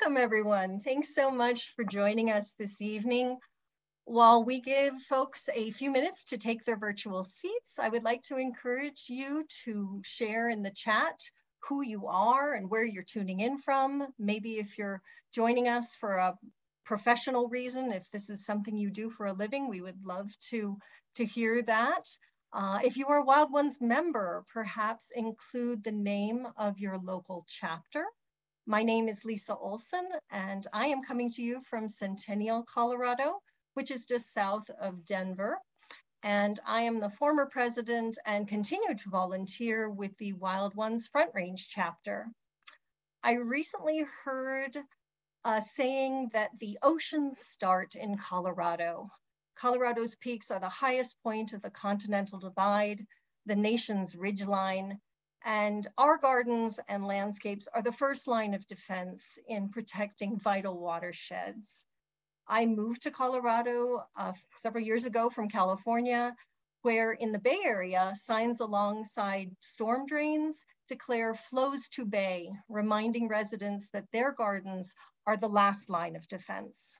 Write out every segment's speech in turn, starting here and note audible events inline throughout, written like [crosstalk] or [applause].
Welcome everyone. Thanks so much for joining us this evening. While we give folks a few minutes to take their virtual seats, I would like to encourage you to share in the chat who you are and where you're tuning in from. Maybe if you're joining us for a professional reason, if this is something you do for a living, we would love to, to hear that. Uh, if you are a Wild Ones member, perhaps include the name of your local chapter. My name is Lisa Olson, and I am coming to you from Centennial, Colorado, which is just south of Denver. And I am the former president and continue to volunteer with the Wild Ones Front Range chapter. I recently heard uh, saying that the oceans start in Colorado. Colorado's peaks are the highest point of the Continental Divide, the nation's ridgeline, and our gardens and landscapes are the first line of defense in protecting vital watersheds. I moved to Colorado uh, several years ago from California, where in the Bay Area, signs alongside storm drains declare flows to bay, reminding residents that their gardens are the last line of defense.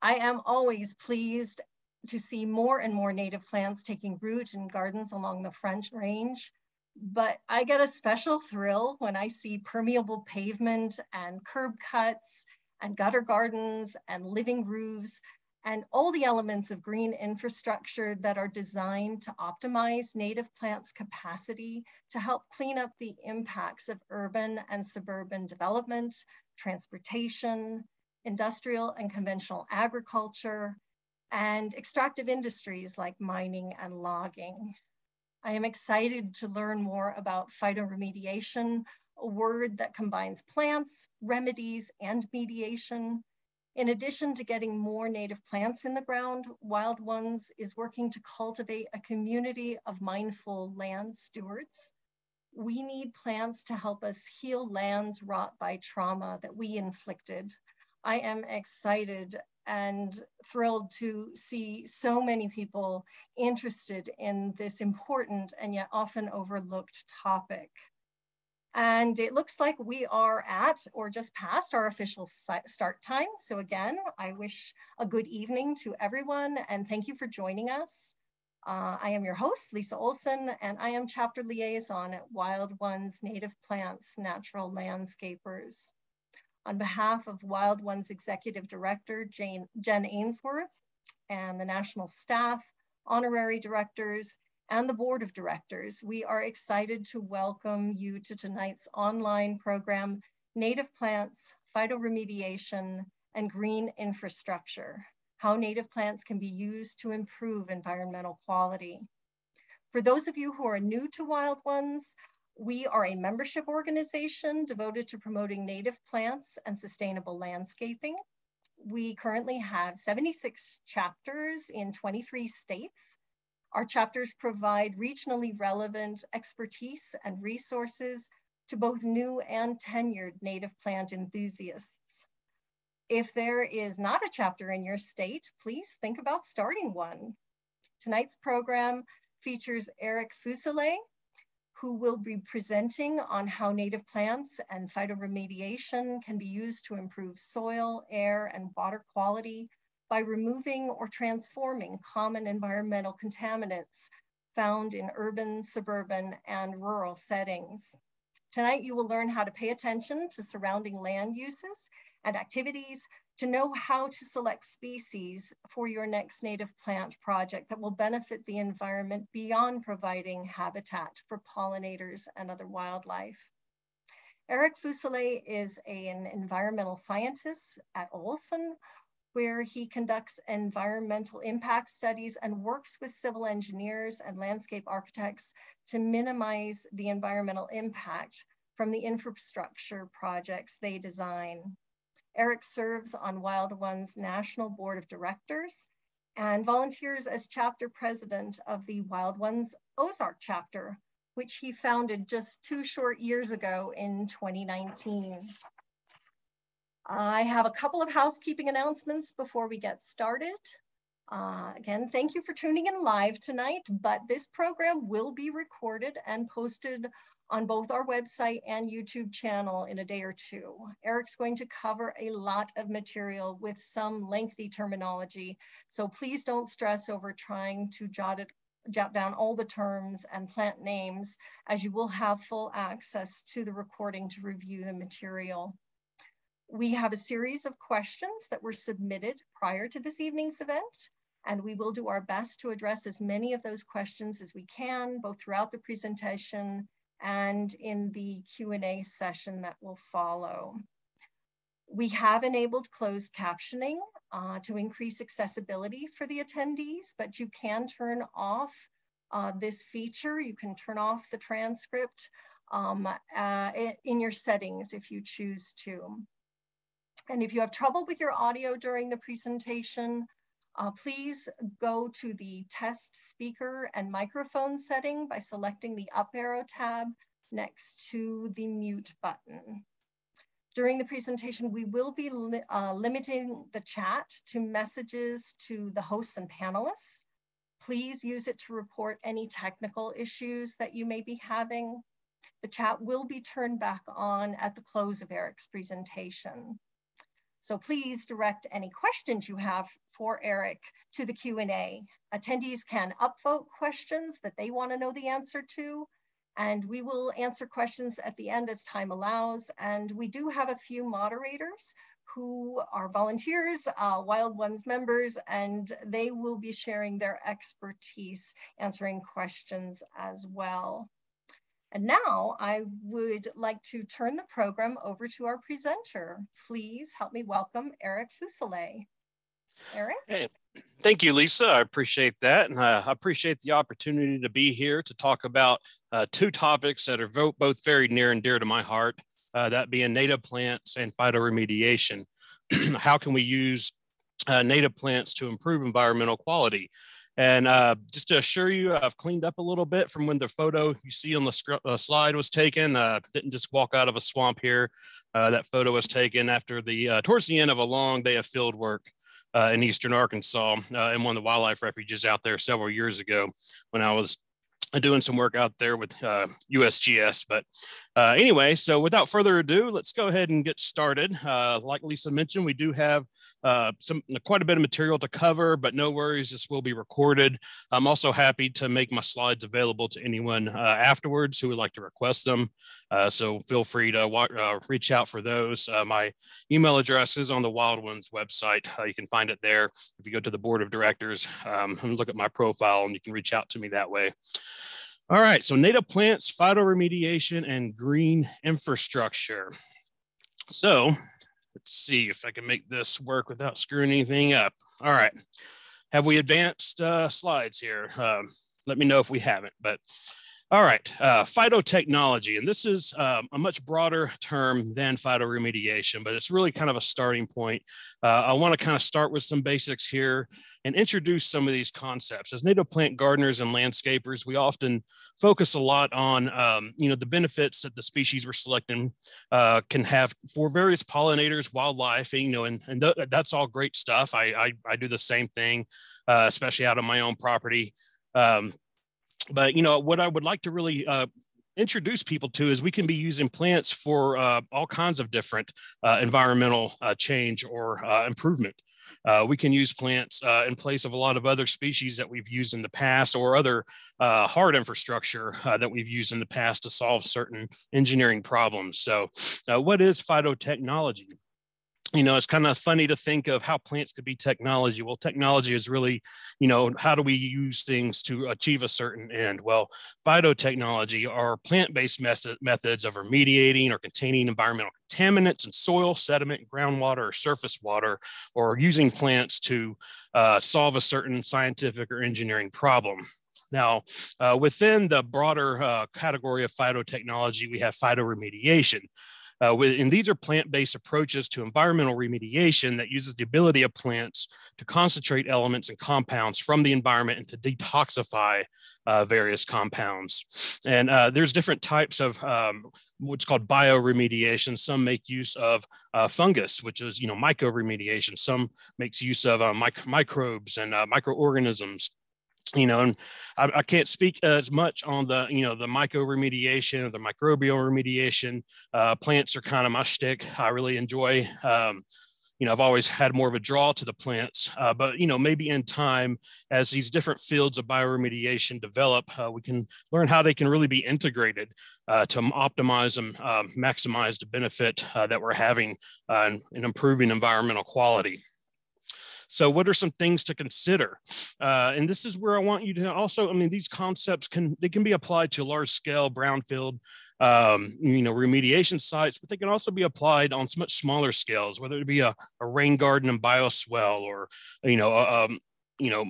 I am always pleased to see more and more native plants taking root in gardens along the Front Range, but I get a special thrill when I see permeable pavement and curb cuts and gutter gardens and living roofs and all the elements of green infrastructure that are designed to optimize native plants capacity to help clean up the impacts of urban and suburban development, transportation, industrial and conventional agriculture, and extractive industries like mining and logging. I am excited to learn more about phytoremediation, a word that combines plants, remedies, and mediation. In addition to getting more native plants in the ground, Wild Ones is working to cultivate a community of mindful land stewards. We need plants to help us heal lands wrought by trauma that we inflicted. I am excited and thrilled to see so many people interested in this important and yet often overlooked topic. And it looks like we are at or just past our official start time. So again, I wish a good evening to everyone and thank you for joining us. Uh, I am your host, Lisa Olson, and I am chapter liaison at Wild Ones Native Plants Natural Landscapers. On behalf of Wild Ones Executive Director Jane, Jen Ainsworth and the national staff, honorary directors, and the board of directors, we are excited to welcome you to tonight's online program, Native Plants, Phytoremediation, and Green Infrastructure, how native plants can be used to improve environmental quality. For those of you who are new to Wild Ones, we are a membership organization devoted to promoting native plants and sustainable landscaping. We currently have 76 chapters in 23 states. Our chapters provide regionally relevant expertise and resources to both new and tenured native plant enthusiasts. If there is not a chapter in your state, please think about starting one. Tonight's program features Eric Fuselier, who will be presenting on how native plants and phytoremediation can be used to improve soil, air, and water quality by removing or transforming common environmental contaminants found in urban, suburban, and rural settings. Tonight, you will learn how to pay attention to surrounding land uses and activities to know how to select species for your next native plant project that will benefit the environment beyond providing habitat for pollinators and other wildlife. Eric Fuselier is a, an environmental scientist at Olsson, where he conducts environmental impact studies and works with civil engineers and landscape architects to minimize the environmental impact from the infrastructure projects they design. Eric serves on Wild One's National Board of Directors and volunteers as chapter president of the Wild Ones Ozark chapter, which he founded just two short years ago in 2019. I have a couple of housekeeping announcements before we get started. Uh, again, thank you for tuning in live tonight, but this program will be recorded and posted on both our website and YouTube channel in a day or two. Eric's going to cover a lot of material with some lengthy terminology, so please don't stress over trying to jot it jot down all the terms and plant names as you will have full access to the recording to review the material. We have a series of questions that were submitted prior to this evening's event, and we will do our best to address as many of those questions as we can, both throughout the presentation and in the Q&A session that will follow. We have enabled closed captioning uh, to increase accessibility for the attendees, but you can turn off uh, this feature. You can turn off the transcript um, uh, in your settings if you choose to. And if you have trouble with your audio during the presentation, uh, please go to the test speaker and microphone setting by selecting the up arrow tab next to the mute button. During the presentation, we will be li uh, limiting the chat to messages to the hosts and panelists. Please use it to report any technical issues that you may be having. The chat will be turned back on at the close of Eric's presentation. So please direct any questions you have for Eric to the Q&A. Attendees can upvote questions that they wanna know the answer to, and we will answer questions at the end as time allows. And we do have a few moderators who are volunteers, uh, Wild Ones members, and they will be sharing their expertise answering questions as well. And now I would like to turn the program over to our presenter. Please help me welcome Eric Fuselier. Eric? Hey, thank you, Lisa. I appreciate that. And I appreciate the opportunity to be here to talk about uh, two topics that are both very near and dear to my heart, uh, that being native plants and phytoremediation. [clears throat] How can we use uh, native plants to improve environmental quality? And uh, just to assure you, I've cleaned up a little bit from when the photo you see on the uh, slide was taken. Uh, didn't just walk out of a swamp here. Uh, that photo was taken after the uh, towards the end of a long day of field work uh, in eastern Arkansas in one of the wildlife refuges out there several years ago when I was doing some work out there with USGS. But uh, anyway, so without further ado, let's go ahead and get started. Uh, like Lisa mentioned, we do have uh, some quite a bit of material to cover, but no worries, this will be recorded. I'm also happy to make my slides available to anyone uh, afterwards who would like to request them. Uh, so feel free to reach out for those. my email address is on the Wild Ones website. you can find it there. If you go to the board of directors um, and look at my profile, and you can reach out to me that way. All right, so native plants, phytoremediation, and green infrastructure. So let's see if I can make this work without screwing anything up. All right, have we advanced uh, slides here? Um, let me know if we haven't, but all right, uh, phytotechnology, and this is um, a much broader term than phytoremediation, but it's really kind of a starting point. Uh, I want to kind of start with some basics here and introduce some of these concepts. As native plant gardeners and landscapers, we often focus a lot on, um, you know, the benefits that the species we're selecting uh, can have for various pollinators, wildlife, you know, and, and th that's all great stuff. I, I, I do the same thing, uh, especially out on my own property. Um, but you know what I would like to really uh, introduce people to is we can be using plants for uh, all kinds of different uh, environmental uh, change or uh, improvement. Uh, we can use plants in place of a lot of other species that we've used in the past or other hard infrastructure that we've used in the past to solve certain engineering problems. So what is phytotechnology? You know, it's kind of funny to think of how plants could be technology. Well, technology is really, you know, how do we use things to achieve a certain end? Well, phytotechnology are plant-based methods of remediating or containing environmental contaminants in soil, sediment, groundwater, or surface water, or using plants to uh, solve a certain scientific or engineering problem. Now, uh, within the broader uh, category of phytotechnology, we have phytoremediation. Uh, with, and these are plant-based approaches to environmental remediation that uses the ability of plants to concentrate elements and compounds from the environment and to detoxify uh, various compounds. And uh, there's different types of um, what's called bioremediation. Some make use of uh, fungus, which is, you know, mycoremediation. Some makes use of uh, mic microbes and uh, microorganisms you know, and I, I, can't speak as much on the, you know, the myco remediation or the microbial remediation. Uh, plants are kind of my shtick. I really enjoy, um, you know, I've always had more of a draw to the plants, uh, but, you know, maybe in time as these different fields of bioremediation develop, uh, we can learn how they can really be integrated uh, to optimize and um, maximize the benefit uh, that we're having uh, in, in improving environmental quality. So what are some things to consider? Uh, and this is where I want you to also, I mean, these concepts can, they can be applied to large scale brownfield, um, you know, remediation sites, but they can also be applied on much smaller scales, whether it be a, a rain garden and bioswale or, you know, um, you know,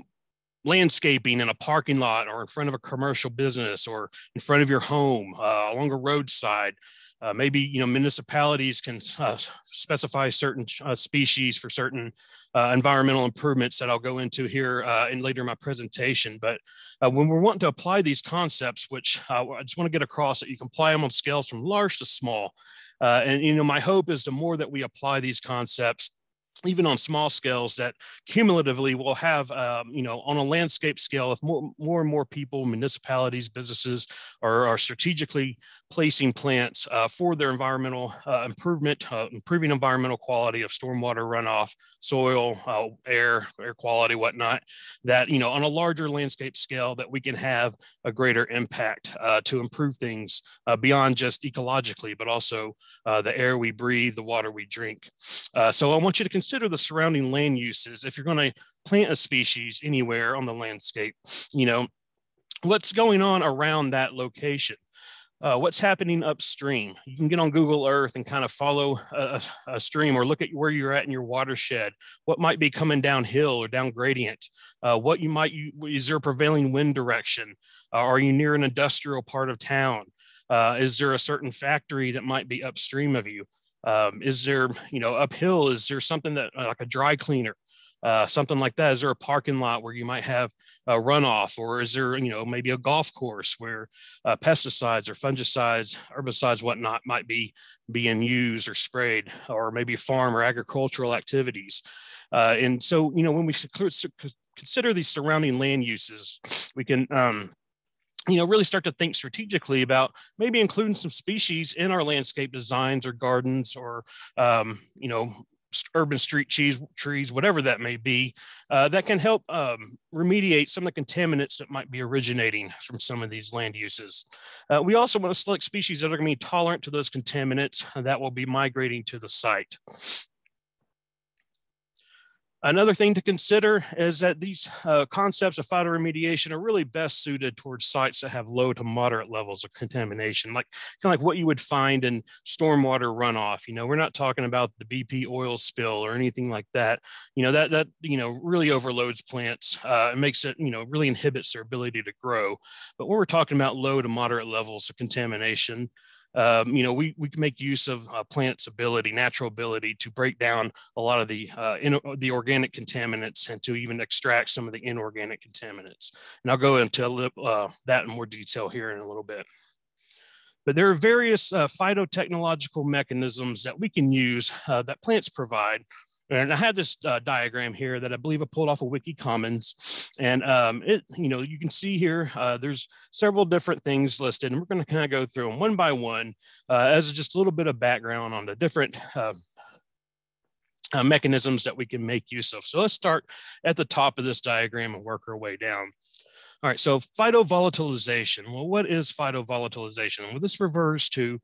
landscaping in a parking lot or in front of a commercial business or in front of your home uh, along a roadside uh, maybe you know municipalities can uh, specify certain uh, species for certain uh, environmental improvements that I'll go into here uh, in later in my presentation. But uh, when we're wanting to apply these concepts, which I just want to get across that you can apply them on scales from large to small. and you know my hope is the more that we apply these concepts, even on small scales that cumulatively will have um, you know on a landscape scale if more, more and more people municipalities businesses are, are strategically placing plants uh, for their environmental uh, improvement uh, improving environmental quality of stormwater runoff soil uh, air air quality whatnot that you know on a larger landscape scale that we can have a greater impact uh, to improve things uh, beyond just ecologically but also the air we breathe the water we drink. So i want you to consider consider the surrounding land uses if you're going to plant a species anywhere on the landscape you know what's going on around that location uh, what's happening upstream. You can get on Google Earth and kind of follow a, a, stream or look at where you're at in your watershed. What might be coming downhill or down gradient? Uh, what you might, is there a prevailing wind direction? Uh, are you near an industrial part of town? Uh, is there a certain factory that might be upstream of you? Um, is there, you know, uphill, is there something that uh, like a dry cleaner, uh, something like that? Is there a parking lot where you might have a runoff or is there, you know, maybe a golf course where uh, pesticides or fungicides, herbicides, whatnot might be being used or sprayed or maybe farm or agricultural activities. Uh, and so, you know, when we consider these surrounding land uses, we can um, you know, really start to think strategically about maybe including some species in our landscape designs or gardens or, um, you know, urban street trees, trees, whatever that may be, uh, that can help um, remediate some of the contaminants that might be originating from some of these land uses. Uh, we also want to select species that are going to be tolerant to those contaminants that will be migrating to the site. Another thing to consider is that these uh, concepts of phytoremediation are really best suited towards sites that have low to moderate levels of contamination, like kind of like what you would find in stormwater runoff. You know, we're not talking about the BP oil spill or anything like that. You know, that that you know really overloads plants. Uh, it makes it you know really inhibits their ability to grow. But when we're talking about low to moderate levels of contamination, um, you know, we, we can make use of uh, plants' ability, natural ability to break down a lot of the, uh, in, the organic contaminants and to even extract some of the inorganic contaminants. And I'll go into uh, that in more detail here in a little bit. But there are various uh, phytotechnological mechanisms that we can use uh, that plants provide and I have this uh, diagram here that I believe I pulled off of Wiki Commons. And um, it, you know, you can see here, uh, there's several different things listed and we're gonna kind of go through them one by one uh, as just a little bit of background on the different uh, uh, mechanisms that we can make use of. So let's start at the top of this diagram and work our way down. All right, so phytovolatilization. Well, what is phytovolatilization? Well, this refers to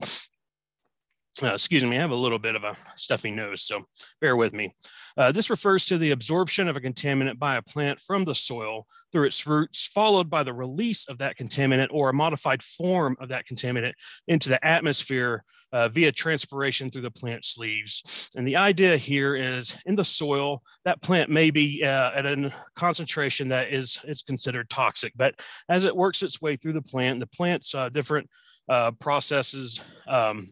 uh, excuse me, I have a little bit of a stuffy nose, so bear with me. Uh, this refers to the absorption of a contaminant by a plant from the soil through its roots, followed by the release of that contaminant or a modified form of that contaminant into the atmosphere uh, via transpiration through the plant's leaves. And the idea here is in the soil, that plant may be uh, at a concentration that is, is considered toxic, but as it works its way through the plant, the plant's uh, different uh, processes um,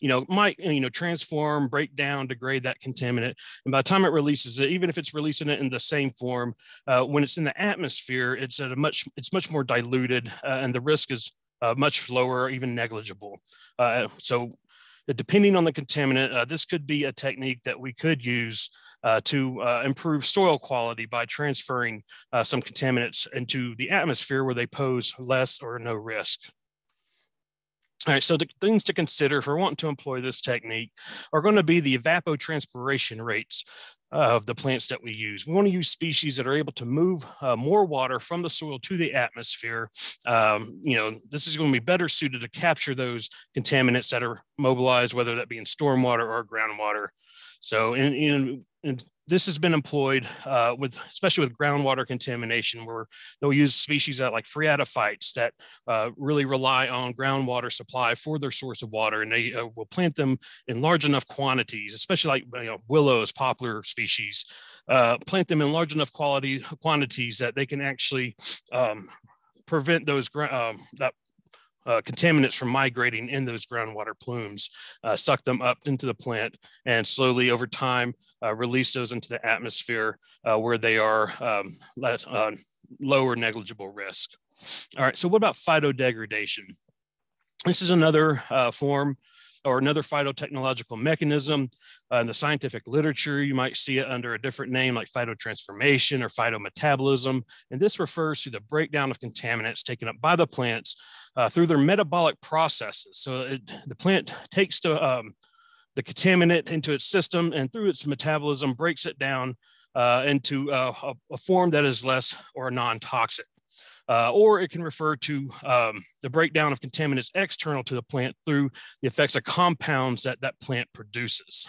you know, might, you know, transform, break down, degrade that contaminant. And by the time it releases it, even if it's releasing it in the same form, uh, when it's in the atmosphere, it's at a much, it's much more diluted uh, and the risk is uh, much lower, or even negligible. Uh, so depending on the contaminant, uh, this could be a technique that we could use uh, to uh, improve soil quality by transferring uh, some contaminants into the atmosphere where they pose less or no risk. All right, so the things to consider if we're wanting to employ this technique are going to be the evapotranspiration rates of the plants that we use. We want to use species that are able to move uh, more water from the soil to the atmosphere. Um, you know, this is going to be better suited to capture those contaminants that are mobilized, whether that be in stormwater or groundwater. So in, in, in this has been employed uh, with, especially with groundwater contamination, where they'll use species that like phreatophytes that uh, really rely on groundwater supply for their source of water, and they uh, will plant them in large enough quantities, especially like you know, willows, poplar species, uh, plant them in large enough quality quantities that they can actually um, prevent those um, that uh, contaminants from migrating in those groundwater plumes, uh, suck them up into the plant, and slowly over time uh, release those into the atmosphere uh, where they are um, let, uh, lower negligible risk. All right, so what about phytodegradation? This is another uh, form or another phytotechnological mechanism. Uh, in the scientific literature, you might see it under a different name like phytotransformation or phytometabolism. And this refers to the breakdown of contaminants taken up by the plants uh, through their metabolic processes. So it, the plant takes the, um, the contaminant into its system and through its metabolism breaks it down uh, into uh, a, a, form that is less or non-toxic uh, or it can refer to um, the breakdown of contaminants external to the plant through the effects of compounds that that plant produces.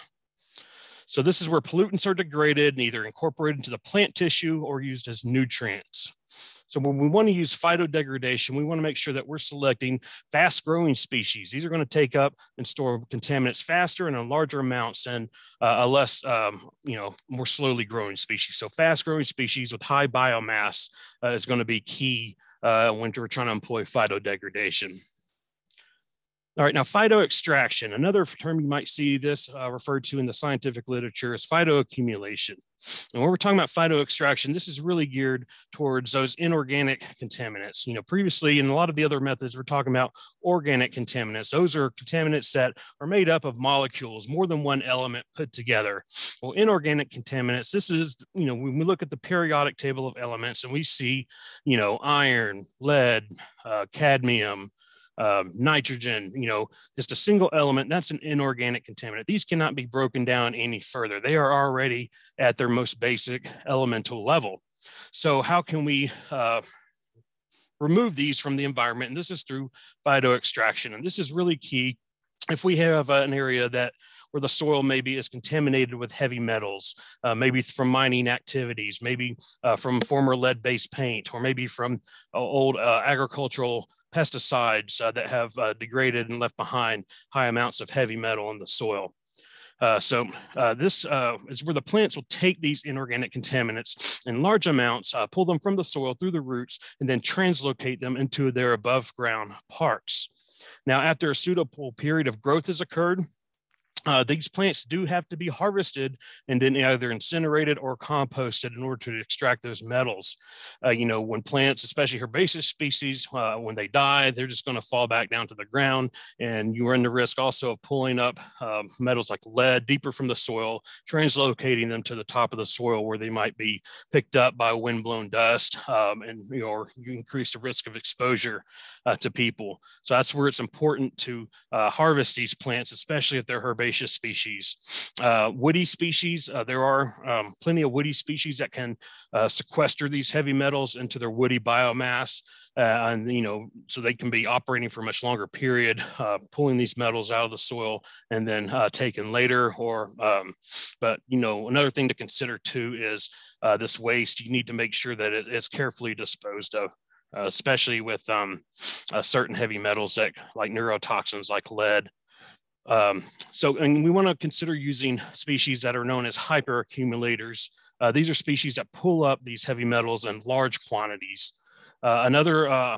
So this is where pollutants are degraded and either incorporated into the plant tissue or used as nutrients. So when we want to use phytodegradation, we want to make sure that we're selecting fast growing species. These are going to take up and store contaminants faster and in larger amounts than uh, a less, um, you know, more slowly growing species. So fast growing species with high biomass uh, is going to be key uh, when we're trying to employ phytodegradation. All right, now phytoextraction, another term you might see this uh, referred to in the scientific literature is phytoaccumulation. And when we're talking about phytoextraction, this is really geared towards those inorganic contaminants. You know, previously in a lot of the other methods, we're talking about organic contaminants. Those are contaminants that are made up of molecules, more than one element put together. Well, inorganic contaminants, this is, you know, when we look at the periodic table of elements and we see, you know, iron, lead, uh, cadmium, um, nitrogen, you know, just a single element, that's an inorganic contaminant. These cannot be broken down any further. They are already at their most basic elemental level. So how can we uh, remove these from the environment? And this is through phytoextraction. And this is really key if we have an area that where the soil maybe is contaminated with heavy metals, uh, maybe from mining activities, maybe uh, from former lead-based paint, or maybe from uh, old uh, agricultural pesticides uh, that have uh, degraded and left behind high amounts of heavy metal in the soil. Uh, so uh, this uh, is where the plants will take these inorganic contaminants in large amounts, uh, pull them from the soil through the roots, and then translocate them into their above ground parts. Now, after a suitable period of growth has occurred, uh, these plants do have to be harvested and then either incinerated or composted in order to extract those metals. Uh, you know, when plants, especially herbaceous species, uh, when they die, they're just going to fall back down to the ground, and you run the risk also of pulling up um, metals like lead deeper from the soil, translocating them to the top of the soil where they might be picked up by windblown dust, um, and you know, you increase the risk of exposure uh, to people. So that's where it's important to uh, harvest these plants, especially if they're herbaceous herbaceous species. Uh, woody species, uh, there are um, plenty of woody species that can uh, sequester these heavy metals into their woody biomass. Uh, and, you know, so they can be operating for a much longer period, uh, pulling these metals out of the soil and then taken later. Or, um, but, you know, another thing to consider too is this waste, you need to make sure that it is carefully disposed of. Uh, especially with um, uh, certain heavy metals that like neurotoxins like lead um, so, and we want to consider using species that are known as hyperaccumulators. Uh, these are species that pull up these heavy metals in large quantities. Uh, another uh,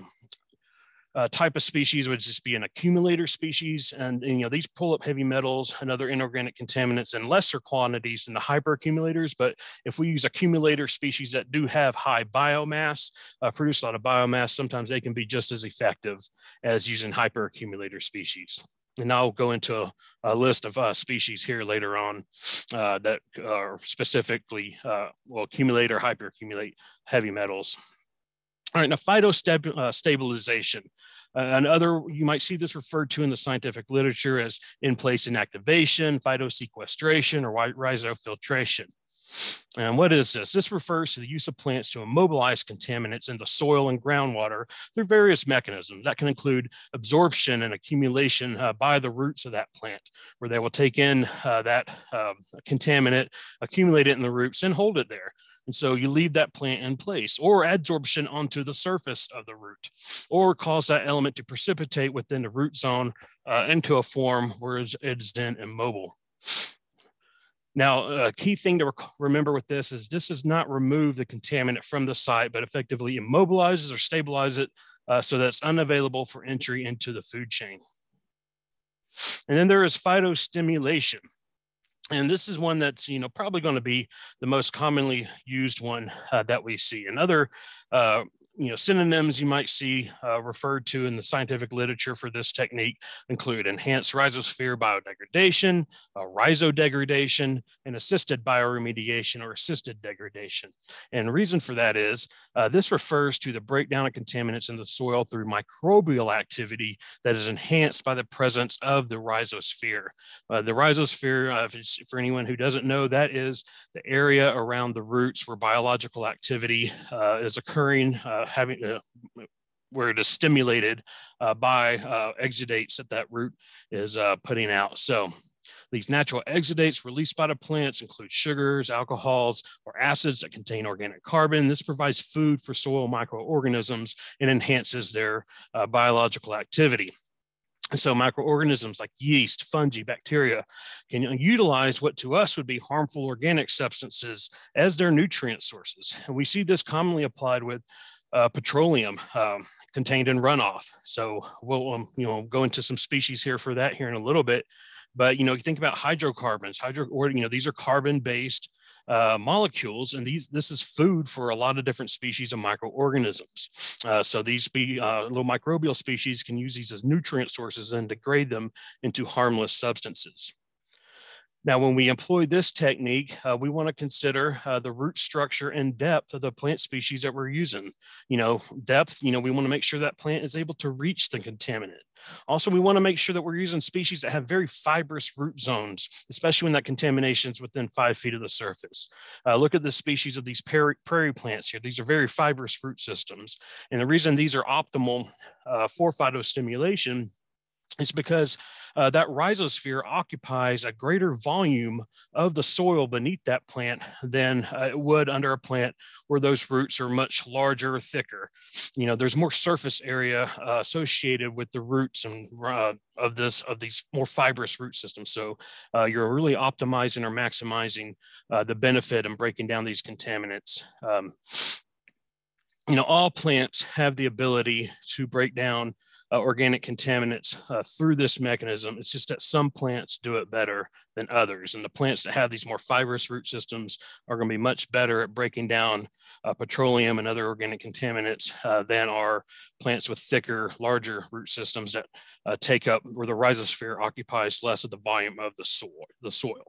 uh type of species would just be an accumulator species. And, and, you know, these pull up heavy metals and other inorganic contaminants in lesser quantities than the hyperaccumulators. But if we use accumulator species that do have high biomass, uh, produce a lot of biomass, sometimes they can be just as effective as using hyperaccumulator species. And I'll go into a, a list of uh, species here later on uh, that are specifically uh, will accumulate or hyperaccumulate heavy metals. All right, now phytostabilization. Uh, and you might see this referred to in the scientific literature as in-place inactivation, phytosequestration, or rhizofiltration. And what is this? This refers to the use of plants to immobilize contaminants in the soil and groundwater through various mechanisms. That can include absorption and accumulation uh, by the roots of that plant, where they will take in uh, that uh, contaminant, accumulate it in the roots, and hold it there. And so you leave that plant in place, or adsorption onto the surface of the root, or cause that element to precipitate within the root zone uh, into a form where it is then immobile. Now, a key thing to remember with this is this does not remove the contaminant from the site, but effectively immobilizes or stabilizes it uh, so that it's unavailable for entry into the food chain. And then there is phytostimulation. And this is one that's you know probably going to be the most commonly used one uh, that we see. Another uh, you know, synonyms you might see uh, referred to in the scientific literature for this technique include enhanced rhizosphere biodegradation, uh, rhizodegradation, and assisted bioremediation or assisted degradation. And the reason for that is uh, this refers to the breakdown of contaminants in the soil through microbial activity that is enhanced by the presence of the rhizosphere. Uh, the rhizosphere, uh, for anyone who doesn't know, that is the area around the roots where biological activity uh, is occurring having uh, where it is stimulated uh, by uh, exudates that that root is uh, putting out. So these natural exudates released by the plants include sugars, alcohols, or acids that contain organic carbon. This provides food for soil microorganisms and enhances their uh, biological activity. And so microorganisms like yeast, fungi, bacteria can utilize what to us would be harmful organic substances as their nutrient sources. And we see this commonly applied with uh, petroleum um, contained in runoff. So we'll um, you know go into some species here for that here in a little bit. But you know, you think about hydrocarbons, hydro or you know these are carbon-based uh, molecules, and these this is food for a lot of different species of microorganisms. Uh, so these be, uh, little microbial species can use these as nutrient sources and degrade them into harmless substances. Now, when we employ this technique, uh, we want to consider uh, the root structure and depth of the plant species that we're using. You know, depth, you know, we want to make sure that plant is able to reach the contaminant. Also, we want to make sure that we're using species that have very fibrous root zones, especially when that contamination is within five feet of the surface. Uh, look at the species of these prairie, plants here. These are very fibrous root systems. And the reason these are optimal uh, for phytostimulation is because uh, that rhizosphere occupies a greater volume of the soil beneath that plant than uh, it would under a plant where those roots are much larger, or thicker. You know, there's more surface area uh, associated with the roots and uh, of this of these more fibrous root systems. So uh, you're really optimizing or maximizing uh, the benefit and breaking down these contaminants. Um, you know, all plants have the ability to break down uh, organic contaminants uh, through this mechanism. It's just that some plants do it better than others. And the plants that have these more fibrous root systems are going to be much better at breaking down uh, petroleum and other organic contaminants uh, than are plants with thicker, larger root systems that uh, take up where the rhizosphere occupies less of the volume of the soil. The soil.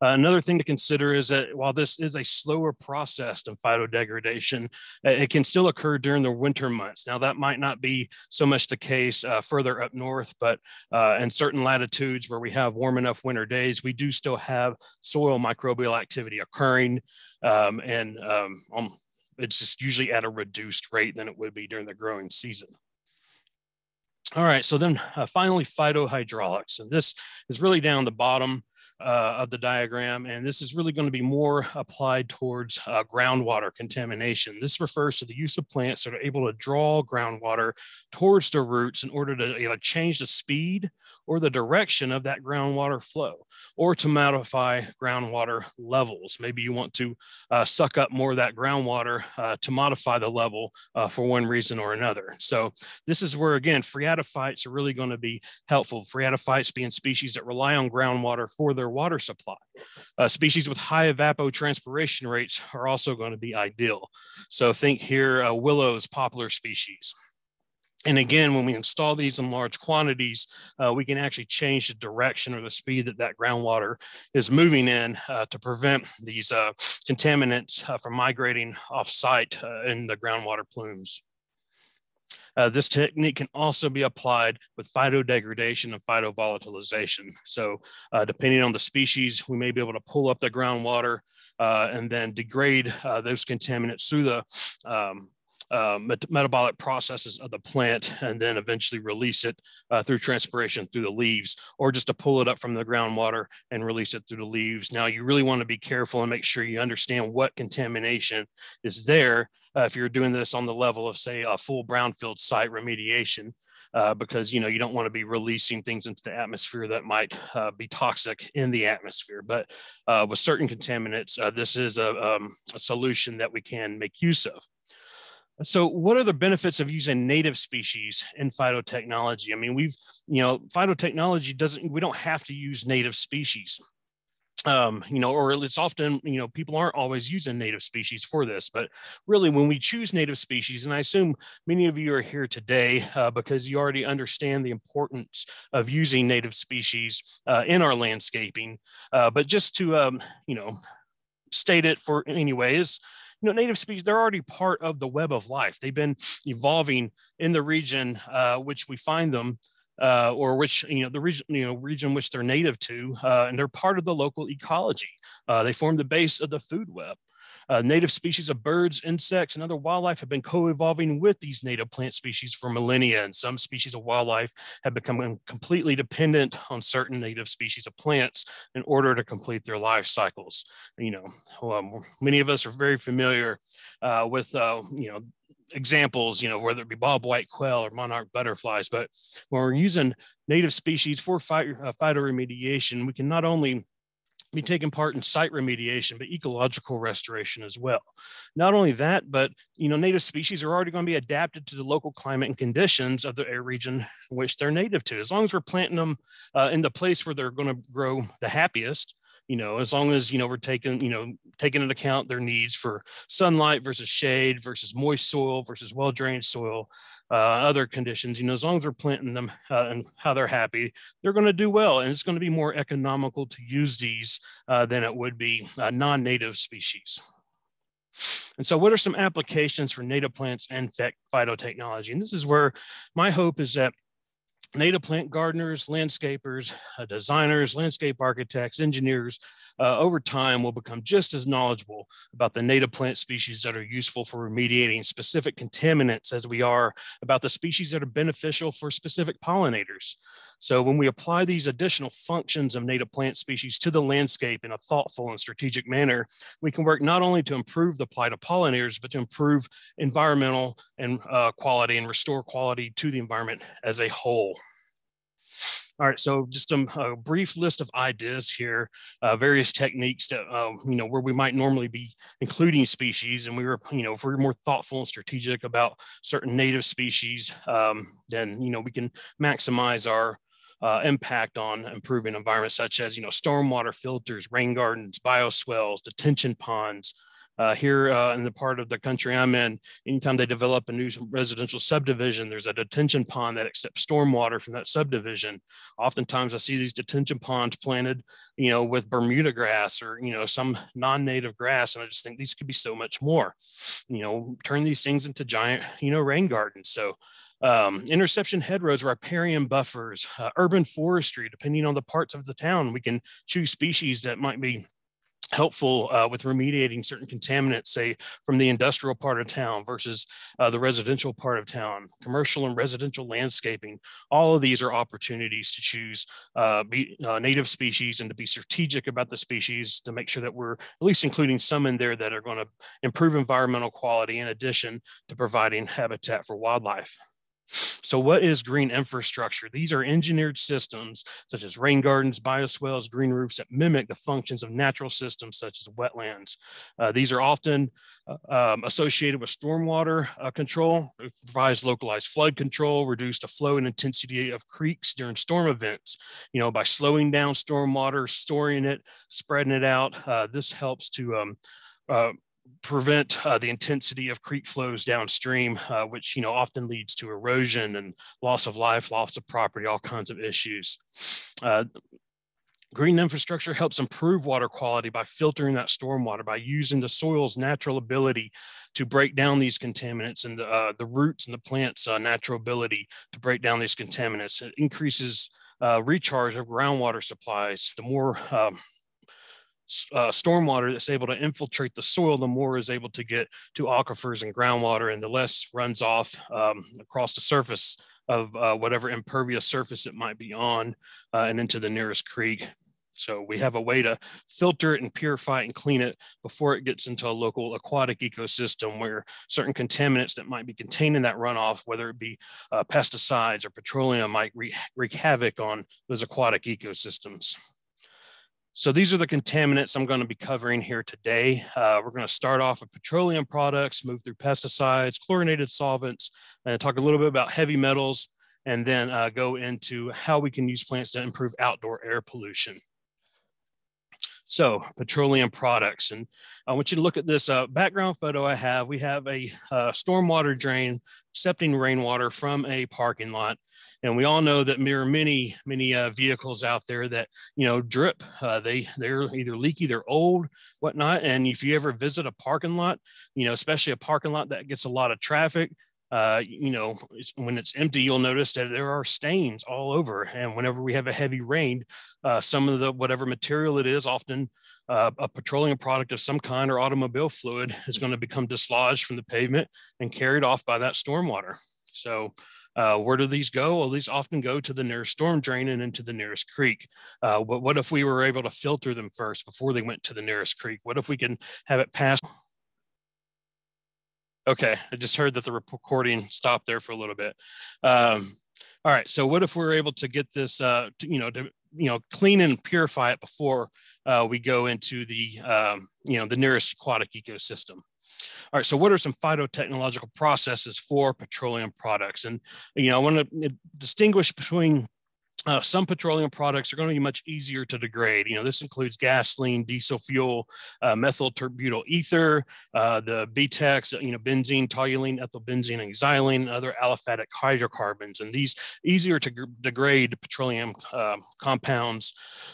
Uh, another thing to consider is that while this is a slower process than phytodegradation, it can still occur during the winter months. Now, that might not be so much the case uh, further up north, but uh, in certain latitudes where we have warm enough winter days, we do still have soil microbial activity occurring. Um, and um, um, it's just usually at a reduced rate than it would be during the growing season. All right, so then uh, finally phytohydraulics, and this is really down the bottom uh, of the diagram, and this is really going to be more applied towards uh, groundwater contamination. This refers to the use of plants that are able to draw groundwater towards their roots in order to you know, change the speed or the direction of that groundwater flow, or to modify groundwater levels. Maybe you want to uh, suck up more of that groundwater uh, to modify the level uh, for one reason or another. So this is where, again, phreatophytes are really going to be helpful. Phreatophytes being species that rely on groundwater for their water supply. Uh, species with high evapotranspiration rates are also going to be ideal. So think here, uh, willows, poplar species. And again, when we install these in large quantities, uh, we can actually change the direction or the speed that that groundwater is moving in uh, to prevent these uh, contaminants uh, from migrating off site uh, in the groundwater plumes. Uh, this technique can also be applied with phytodegradation and phytovolatilization. So depending on the species, we may be able to pull up the groundwater and then degrade those contaminants through the um, uh, met metabolic processes of the plant and then eventually release it uh, through transpiration through the leaves or just to pull it up from the groundwater and release it through the leaves. Now you really want to be careful and make sure you understand what contamination is there uh, if you're doing this on the level of say a full brownfield site remediation. Uh, because you know you don't want to be releasing things into the atmosphere that might uh, be toxic in the atmosphere. But uh, with certain contaminants, uh, this is a, um, a, solution that we can make use of. So, what are the benefits of using native species in phytotechnology? I mean, we've, you know, phytotechnology doesn't, we don't have to use native species. Um, you know, or it's often, you know, people aren't always using native species for this, but really when we choose native species, and I assume many of you are here today uh, because you already understand the importance of using native species uh, in our landscaping, uh, but just to, um, you know, state it for anyways, you know, native species, they're already part of the web of life. They've been evolving in the region uh, which we find them. Uh, or which you know the region you know region which they're native to, uh, and they're part of the local ecology. Uh, they form the base of the food web. Uh, native species of birds, insects, and other wildlife have been co-evolving with these native plant species for millennia, and some species of wildlife have become completely dependent on certain native species of plants in order to complete their life cycles. You know, um, many of us are very familiar uh, with, uh, you know, examples, you know, whether it be bob white quail or monarch butterflies. But when we're using native species for phyto, uh, phytoremediation, we can not only be taking part in site remediation, but ecological restoration as well. Not only that, but you know, native species are already going to be adapted to the local climate and conditions of the region in which they're native to. As long as we're planting them uh, in the place where they're going to grow the happiest, you know, as long as you know we're taking, you know, taking into account their needs for sunlight versus shade versus moist soil versus well-drained soil, uh, other conditions, you know, as long as we're planting them uh, and how they're happy, they're going to do well. And it's going to be more economical to use these uh, than it would be uh, non-native species. And so what are some applications for native plants and phytotechnology? And this is where my hope is that native plant gardeners, landscapers, uh, designers, landscape architects, engineers, uh, over time will become just as knowledgeable about the native plant species that are useful for remediating specific contaminants as we are about the species that are beneficial for specific pollinators. So when we apply these additional functions of native plant species to the landscape in a thoughtful and strategic manner, we can work not only to improve the plight of pollinators, but to improve environmental and uh, quality and restore quality to the environment as a whole. All right, so just a, a brief list of ideas here, uh, various techniques that, uh, you know, where we might normally be including species. And we were, you know, if we're more thoughtful and strategic about certain native species, um, then, you know, we can maximize our uh, impact on improving environments such as, you know, stormwater filters, rain gardens, bioswales, detention ponds, uh, here uh, in the part of the country I'm in, anytime they develop a new residential subdivision, there's a detention pond that accepts stormwater from that subdivision. Oftentimes I see these detention ponds planted, you know, with Bermuda grass or, you know, some non-native grass. And I just think these could be so much more, you know, turn these things into giant, you know, rain gardens. So um, interception hedgerows, riparian buffers, uh, urban forestry, depending on the parts of the town, we can choose species that might be helpful uh, with remediating certain contaminants, say from the industrial part of town versus uh, the residential part of town, commercial and residential landscaping. All of these are opportunities to choose uh, be, uh, native species and to be strategic about the species to make sure that we're at least including some in there that are going to improve environmental quality in addition to providing habitat for wildlife. So what is green infrastructure? These are engineered systems such as rain gardens, bioswales, green roofs that mimic the functions of natural systems such as wetlands. Uh, these are often uh, um, associated with stormwater uh, control. It provides localized flood control, reduce the flow and intensity of creeks during storm events. You know, by slowing down stormwater, storing it, spreading it out, uh, this helps to um, uh, prevent uh, the intensity of creek flows downstream, uh, which you know often leads to erosion and loss of life, loss of property, all kinds of issues. Uh, green infrastructure helps improve water quality by filtering that stormwater, by using the soil's natural ability to break down these contaminants and the, uh, the roots and the plant's uh, natural ability to break down these contaminants. It increases uh, recharge of groundwater supplies. The more um, uh, stormwater that's able to infiltrate the soil, the more is able to get to aquifers and groundwater, and the less runs off um, across the surface of uh, whatever impervious surface it might be on uh, and into the nearest creek. So we have a way to filter it and purify it and clean it before it gets into a local aquatic ecosystem where certain contaminants that might be contained in that runoff, whether it be uh, pesticides or petroleum, might wreak, wreak havoc on those aquatic ecosystems. So these are the contaminants I'm going to be covering here today. Uh, we're going to start off with petroleum products, move through pesticides, chlorinated solvents, and talk a little bit about heavy metals, and then uh, go into how we can use plants to improve outdoor air pollution. So petroleum products, and I want you to look at this uh, background photo I have. We have a uh, stormwater drain accepting rainwater from a parking lot. And we all know that there are many, many uh, vehicles out there that, you know, drip. Uh, they, they're either leaky, they're old, whatnot. And if you ever visit a parking lot, you know, especially a parking lot that gets a lot of traffic, uh, you know, when it's empty, you'll notice that there are stains all over. And whenever we have a heavy rain, uh, some of the whatever material it is, often uh, a petroleum product of some kind or automobile fluid, is going to become dislodged from the pavement and carried off by that stormwater. So uh, where do these go? Well, these often go to the nearest storm drain and into the nearest creek. Uh, but what if we were able to filter them first before they went to the nearest creek? What if we can have it pass? Okay, I just heard that the recording stopped there for a little bit. Um, all right, so what if we're able to get this, uh, to, you know, to you know, clean and purify it before uh, we go into the, um, you know, the nearest aquatic ecosystem? All right, so what are some phytotechnological processes for petroleum products? And, you know, I want to distinguish between uh, some petroleum products are going to be much easier to degrade. You know, this includes gasoline, diesel fuel, uh, methyl tert-butyl ether, uh, the BTEX, you know, benzene, toluene, ethyl benzene, and xylene, other aliphatic hydrocarbons. And these easier to degrade petroleum um, compounds.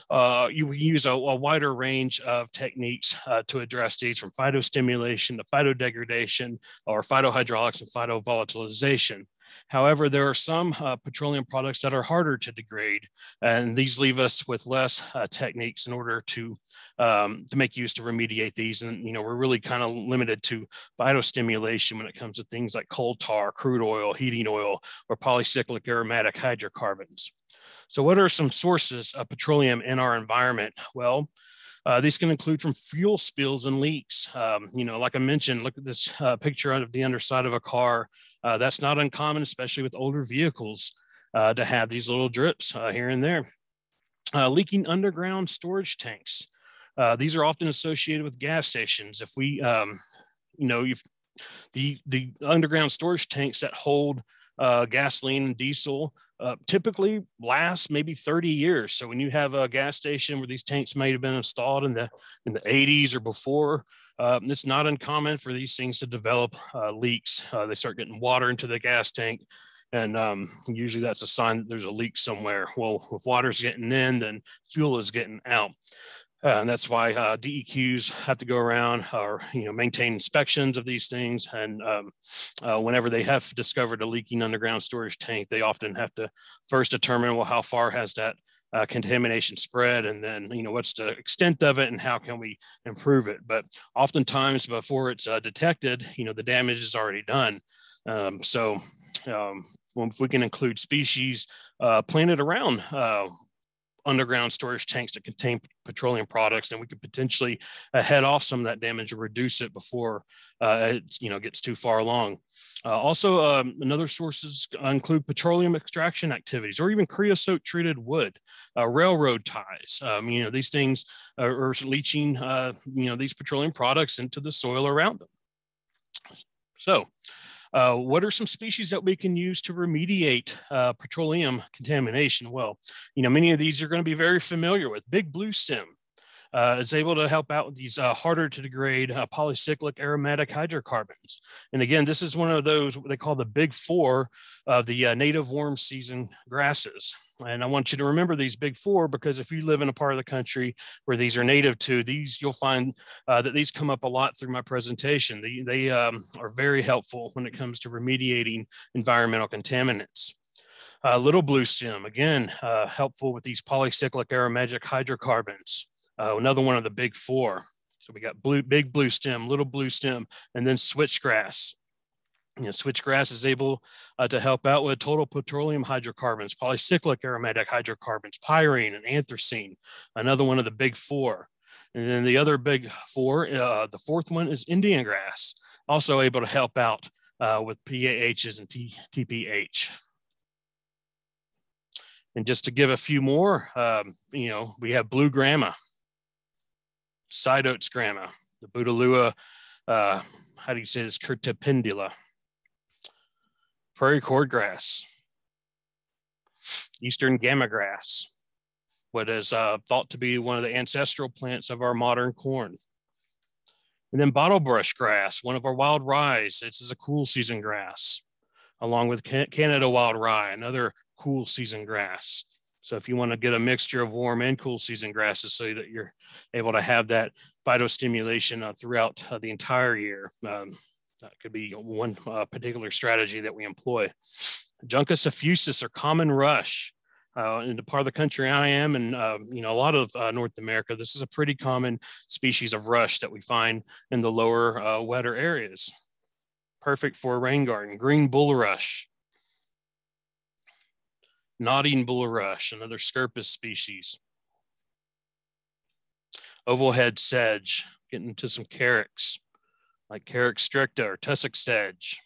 Uh, you can use a, a, wider range of techniques uh, to address these from phytostimulation to phytodegradation or phytohydraulics and phytovolatilization. However, there are some uh, petroleum products that are harder to degrade, and these leave us with less uh, techniques in order to um, to make use to remediate these. And you know, we're really kind of limited to phytostimulation when it comes to things like coal tar, crude oil, heating oil, or polycyclic aromatic hydrocarbons. So, what are some sources of petroleum in our environment? Well, uh, these can include from fuel spills and leaks. Um, you know, like I mentioned, look at this uh, picture of the underside of a car. Uh, that's not uncommon, especially with older vehicles, uh, to have these little drips uh, here and there. Uh, leaking underground storage tanks. these are often associated with gas stations. If we, um, you know, if the the underground storage tanks that hold gasoline and diesel uh, typically lasts maybe 30 years. So when you have a gas station where these tanks may have been installed in the in the 80s or before, uh, it's not uncommon for these things to develop uh, leaks. Uh, they start getting water into the gas tank, and um, usually that's a sign that there's a leak somewhere. Well, if water's getting in, then fuel is getting out. Uh, and that's why uh, DEQs have to go around or you know maintain inspections of these things. And um, uh, whenever they have discovered a leaking underground storage tank, they often have to first determine well how far has that uh, contamination spread, and then you know what's the extent of it, and how can we improve it. But oftentimes before it's uh, detected, you know the damage is already done. Um, so um, if we can include species uh, planted around underground storage tanks that contain petroleum products, and we could potentially uh, head off some of that damage or reduce it before uh, it you know gets too far along. Uh, also, um, another sources include petroleum extraction activities or even creosote treated wood, uh, railroad ties. Um, you know these things are, are leaching uh, you know these petroleum products into the soil around them. So. Uh, what are some species that we can use to remediate uh, petroleum contamination? Well, you know, many of these are going to be very familiar with big blue stem. uh, is able to help out with these uh, harder to degrade uh, polycyclic aromatic hydrocarbons. And again, this is one of those what they call the big four of the uh, native warm season grasses. And I want you to remember these big four because if you live in a part of the country where these are native to these, you'll find uh, that these come up a lot through my presentation. They, they um, are very helpful when it comes to remediating environmental contaminants. Uh, little blue stem, again, uh, helpful with these polycyclic aromatic hydrocarbons. Uh, another one of the big four. So we got blue, big blue stem, little blue stem, and then switchgrass. You know, switchgrass is able uh, to help out with total petroleum hydrocarbons, polycyclic aromatic hydrocarbons, pyrene and anthracene, another one of the big four. And then the other big four, uh, the fourth one is Indian grass, also able to help out uh, with PAHs and T TPH. And just to give a few more, um, you know, we have blue grama, side oats grama, the Bouteloua, uh, how do you say this, curtipendula, prairie cordgrass, eastern gamagrass, what is uh, thought to be one of the ancestral plants of our modern corn. And then bottlebrush grass, one of our wild rye. This is a cool season grass, along with Canada wild rye, another cool season grass. So if you want to get a mixture of warm and cool season grasses so that you're able to have that phytostimulation uh, throughout uh, the entire year, um, that could be one uh, particular strategy that we employ. Juncus effusus or common rush. Uh, in the part of the country I am, and uh, you know a lot of uh, North America, this is a pretty common species of rush that we find in the lower, uh, wetter areas. Perfect for a rain garden. Green bulrush, nodding bulrush, another Scirpus species. Oval head sedge, getting into some carex, like Carex stricta or tussock sedge.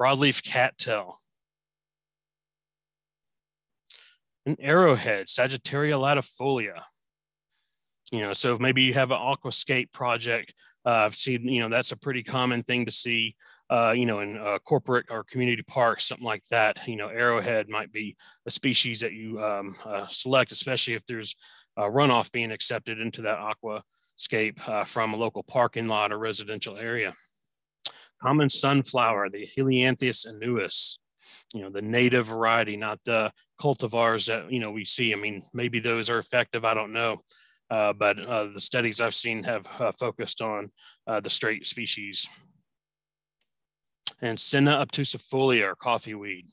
Broadleaf cattail. An arrowhead, Sagittaria latifolia. You know, so maybe you have an aquascape project, uh, I've seen, you know, that's a pretty common thing to see uh, you know, in uh, corporate or community parks, something like that. You know, arrowhead might be a species that you um, uh, select, especially if there's runoff being accepted into that aquascape uh, from a local parking lot or residential area. Common sunflower, the Helianthus annuus, you know, the native variety, not the cultivars that, you know, we see. I mean, maybe those are effective, I don't know. Uh, but uh, the studies I've seen have uh, focused on the straight species and Senna obtusifolia or coffee weed.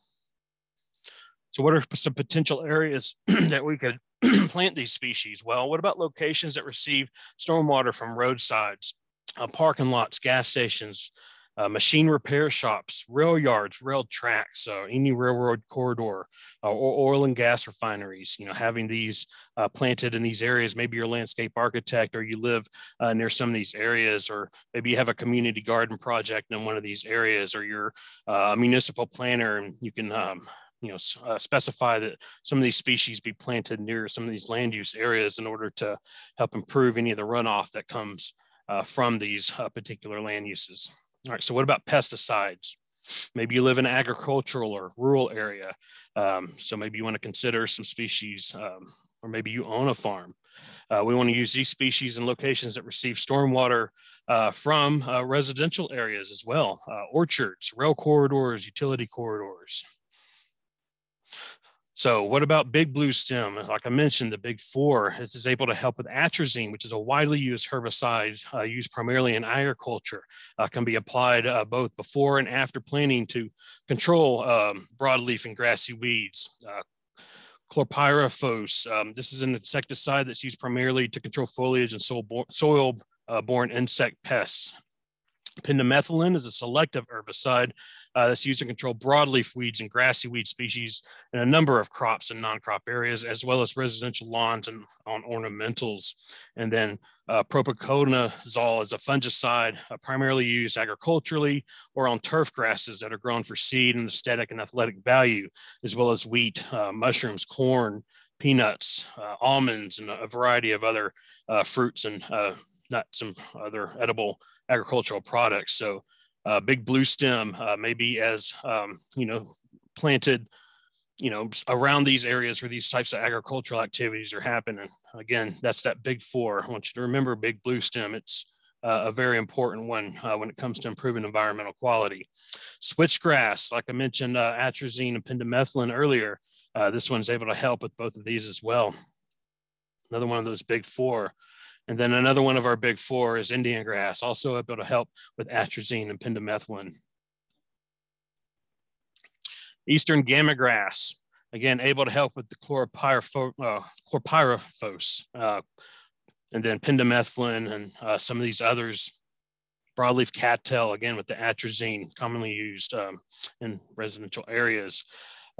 So what are some potential areas [clears throat] that we could [clears throat] plant these species? Well, what about locations that receive stormwater from roadsides, uh, parking lots, gas stations, uh, machine repair shops, rail yards, rail tracks, uh, any railroad corridor, uh, or oil and gas refineries. You know, having these uh, planted in these areas. Maybe you're a landscape architect, or you live uh, near some of these areas, or maybe you have a community garden project in one of these areas, or you're uh, a municipal planner, and you can. Um, you know, uh, specify that some of these species be planted near some of these land use areas in order to help improve any of the runoff that comes uh, from these uh, particular land uses. All right, so what about pesticides? Maybe you live in an agricultural or rural area. Um, so maybe you want to consider some species, um, or maybe you own a farm. Uh, we want to use these species in locations that receive stormwater uh, from uh, residential areas as well, orchards, rail corridors, utility corridors. So what about big blue stem? Like I mentioned, the big four is able to help with atrazine, which is a widely used herbicide uh, used primarily in agriculture. Uh, can be applied uh, both before and after planting to control um, broadleaf and grassy weeds. Uh, chlorpyrifos, um, this is an insecticide that's used primarily to control foliage and soil-borne soil, uh, insect pests. Pendimethalin is a selective herbicide uh, that's used to control broadleaf weeds and grassy weed species in a number of crops and non-crop areas, as well as residential lawns and on ornamentals. And then uh, propiconazole is a fungicide uh, primarily used agriculturally or on turf grasses that are grown for seed and aesthetic and athletic value, as well as wheat, uh, mushrooms, corn, peanuts, uh, almonds, and a variety of other uh, fruits and nuts and other edible agricultural products. So uh, big blue stem uh, maybe as, um, you know, planted you know, around these areas where these types of agricultural activities are happening. Again, that's that big four. I want you to remember big blue stem. It's uh, a very important one uh, when it comes to improving environmental quality. Switchgrass, like I mentioned, uh, atrazine and pendimethalin earlier, uh, this one's able to help with both of these as well. Another one of those big four. And then another one of our big four is Indian grass, also able to help with atrazine and pendimethalin. Eastern gamagrass, again, able to help with the chloropyrifos, uh, chlorpyrifos uh, and then pendimethalin and uh, some of these others. Broadleaf cattail, again, with the atrazine commonly used um, in residential areas.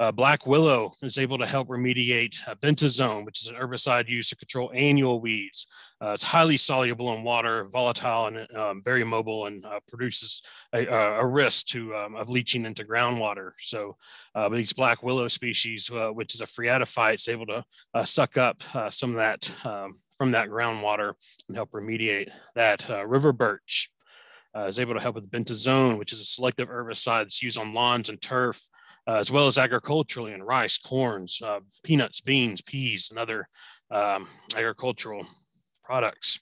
Uh, black willow is able to help remediate uh, bentazone, which is an herbicide used to control annual weeds. Uh, it's highly soluble in water, volatile, and um, very mobile, and uh, produces a, a, risk to um, of leaching into groundwater. So, uh, these black willow species, uh, which is a phreatophyte, is able to suck up some of that um, from that groundwater and help remediate that. river birch is able to help with bentazone, which is a selective herbicide that's used on lawns and turf uh, as well as agriculturally in rice, corns, uh, peanuts, beans, peas, and other um, agricultural products.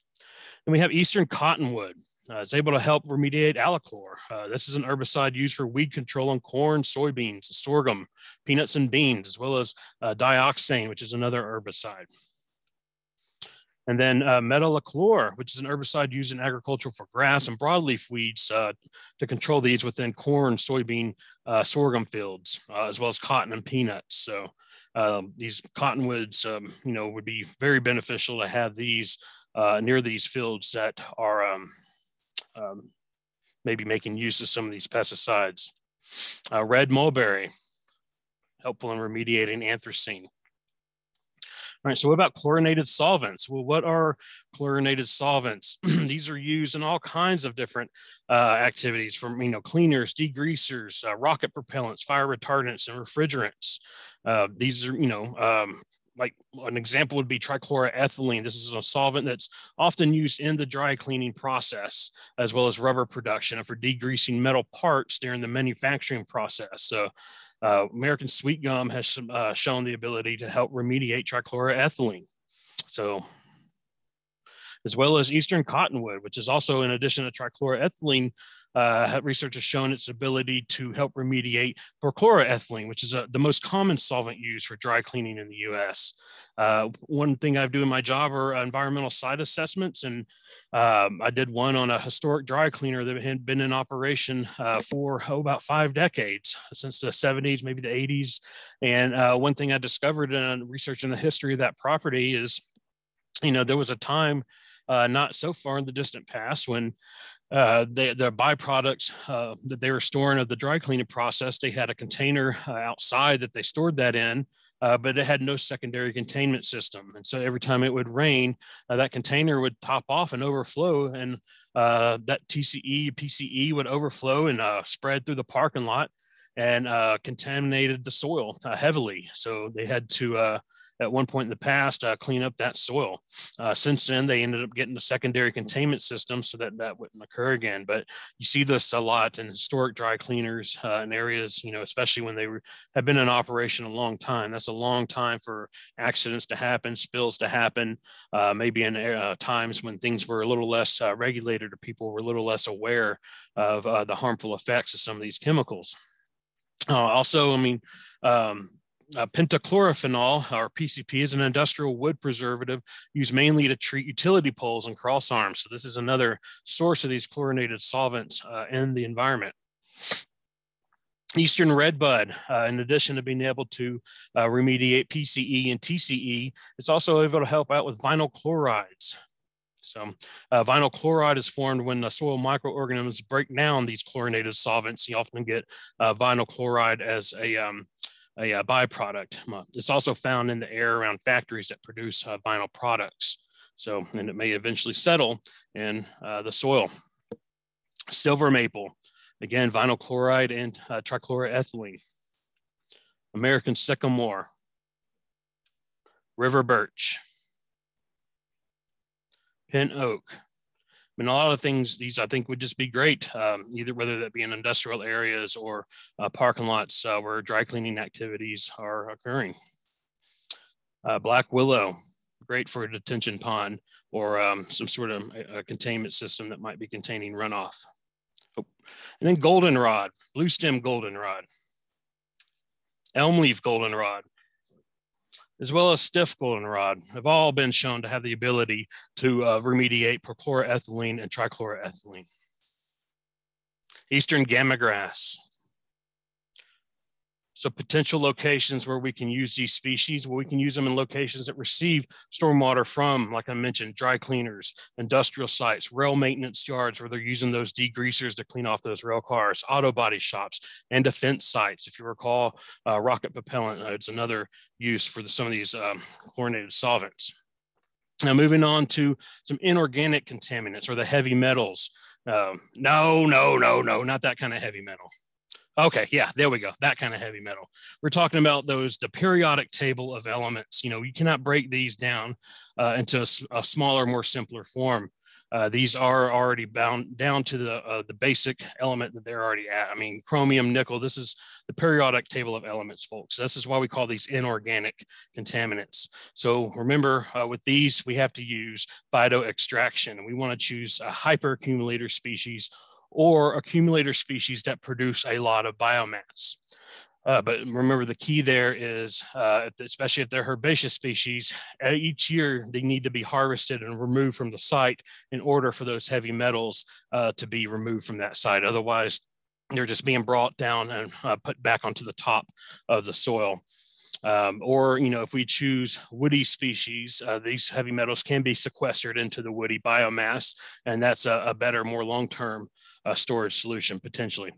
And we have Eastern cottonwood. Uh, it's able to help remediate alachlor. Uh, this is an herbicide used for weed control on corn, soybeans, sorghum, peanuts, and beans, as well as uh, dioxane, which is another herbicide. And then uh, metolachlor, which is an herbicide used in agriculture for grass and broadleaf weeds uh, to control these within corn, soybean, uh, sorghum fields, uh, as well as cotton and peanuts. So um, these cottonwoods, um, you know, would be very beneficial to have these uh, near these fields that are um, um, maybe making use of some of these pesticides. Uh, red mulberry, helpful in remediating anthracene. Right, so what about chlorinated solvents? Well, what are chlorinated solvents? [clears throat] These are used in all kinds of different uh, activities from, you know, cleaners, degreasers, uh, rocket propellants, fire retardants, and refrigerants. Uh, these are, you know, um, like an example would be trichloroethylene. This is a solvent that's often used in the dry cleaning process, as well as rubber production and for degreasing metal parts during the manufacturing process. So uh, American sweet gum has uh, shown the ability to help remediate trichloroethylene. So, as well as Eastern cottonwood, which is also in addition to trichloroethylene, uh, research has shown its ability to help remediate perchloroethylene, which is a, the most common solvent used for dry cleaning in the US. Uh, one thing I do in my job are environmental site assessments, and um, I did one on a historic dry cleaner that had been in operation uh, for oh, about five decades, since the 70s, maybe the 80s. And uh, one thing I discovered in researching the history of that property is, you know, there was a time uh, not so far in the distant past when uh, they, the byproducts uh, that they were storing of the dry cleaning process, they had a container uh, outside that they stored that in, uh, but it had no secondary containment system. And so every time it would rain, uh, that container would top off and overflow, and that TCE, PCE would overflow and spread through the parking lot and contaminated the soil heavily. So they had to at one point in the past uh, clean up that soil. Uh, since then, they ended up getting a secondary containment system so that that wouldn't occur again. But you see this a lot in historic dry cleaners uh, in areas, you know, especially when they were, have been in operation a long time. That's a long time for accidents to happen, spills to happen, uh, maybe in uh, times when things were a little less uh, regulated or people were a little less aware of the harmful effects of some of these chemicals. also, I mean, um, uh, pentachlorophenol, or PCP, is an industrial wood preservative used mainly to treat utility poles and cross arms. So this is another source of these chlorinated solvents uh, in the environment. Eastern redbud, uh, in addition to being able to uh, remediate PCE and TCE, it's also able to help out with vinyl chlorides. So uh, vinyl chloride is formed when the soil microorganisms break down these chlorinated solvents. You often get uh, vinyl chloride as a um, a, a byproduct. It's also found in the air around factories that produce uh, vinyl products. So, and it may eventually settle in uh, the soil. Silver maple, again, vinyl chloride and uh, trichloroethylene. American sycamore, river birch, pin oak, mean, a lot of things, these I think would just be great, um, either whether that be in industrial areas or uh, parking lots uh, where dry cleaning activities are occurring. Uh, black willow, great for a detention pond or um, some sort of a, a containment system that might be containing runoff. Oh. And then goldenrod, blue stem goldenrod, elm leaf goldenrod, as well as stiff goldenrod have all been shown to have the ability to uh, remediate perchloroethylene and trichloroethylene. Eastern gamagrass, so potential locations where we can use these species, well, we can use them in locations that receive stormwater from, like I mentioned, dry cleaners, industrial sites, rail maintenance yards where they're using those degreasers to clean off those rail cars, auto body shops, and defense sites. If you recall, uh, rocket propellant, uh, it's another use for the, some of these um, chlorinated solvents. Now moving on to some inorganic contaminants or the heavy metals. Um, no, no, no, no, not that kind of heavy metal. Okay, yeah, there we go. That kind of heavy metal. We're talking about those the periodic table of elements. You know, you cannot break these down uh, into a, a, smaller, more simpler form. Uh, these are already bound down to the uh, the basic element that they're already at. I mean, chromium, nickel. This is the periodic table of elements, folks. This is why we call these inorganic contaminants. So remember, uh, with these, we have to use phytoextraction, we want to choose a hyperaccumulator species or accumulator species that produce a lot of biomass. Uh, but remember, the key there is, uh, especially if they're herbaceous species, uh, each year they need to be harvested and removed from the site in order for those heavy metals uh, to be removed from that site. Otherwise, they're just being brought down and uh, put back onto the top of the soil. Um, or, you know, if we choose woody species, uh, these heavy metals can be sequestered into the woody biomass, and that's a, a better, more long-term uh, storage solution potentially.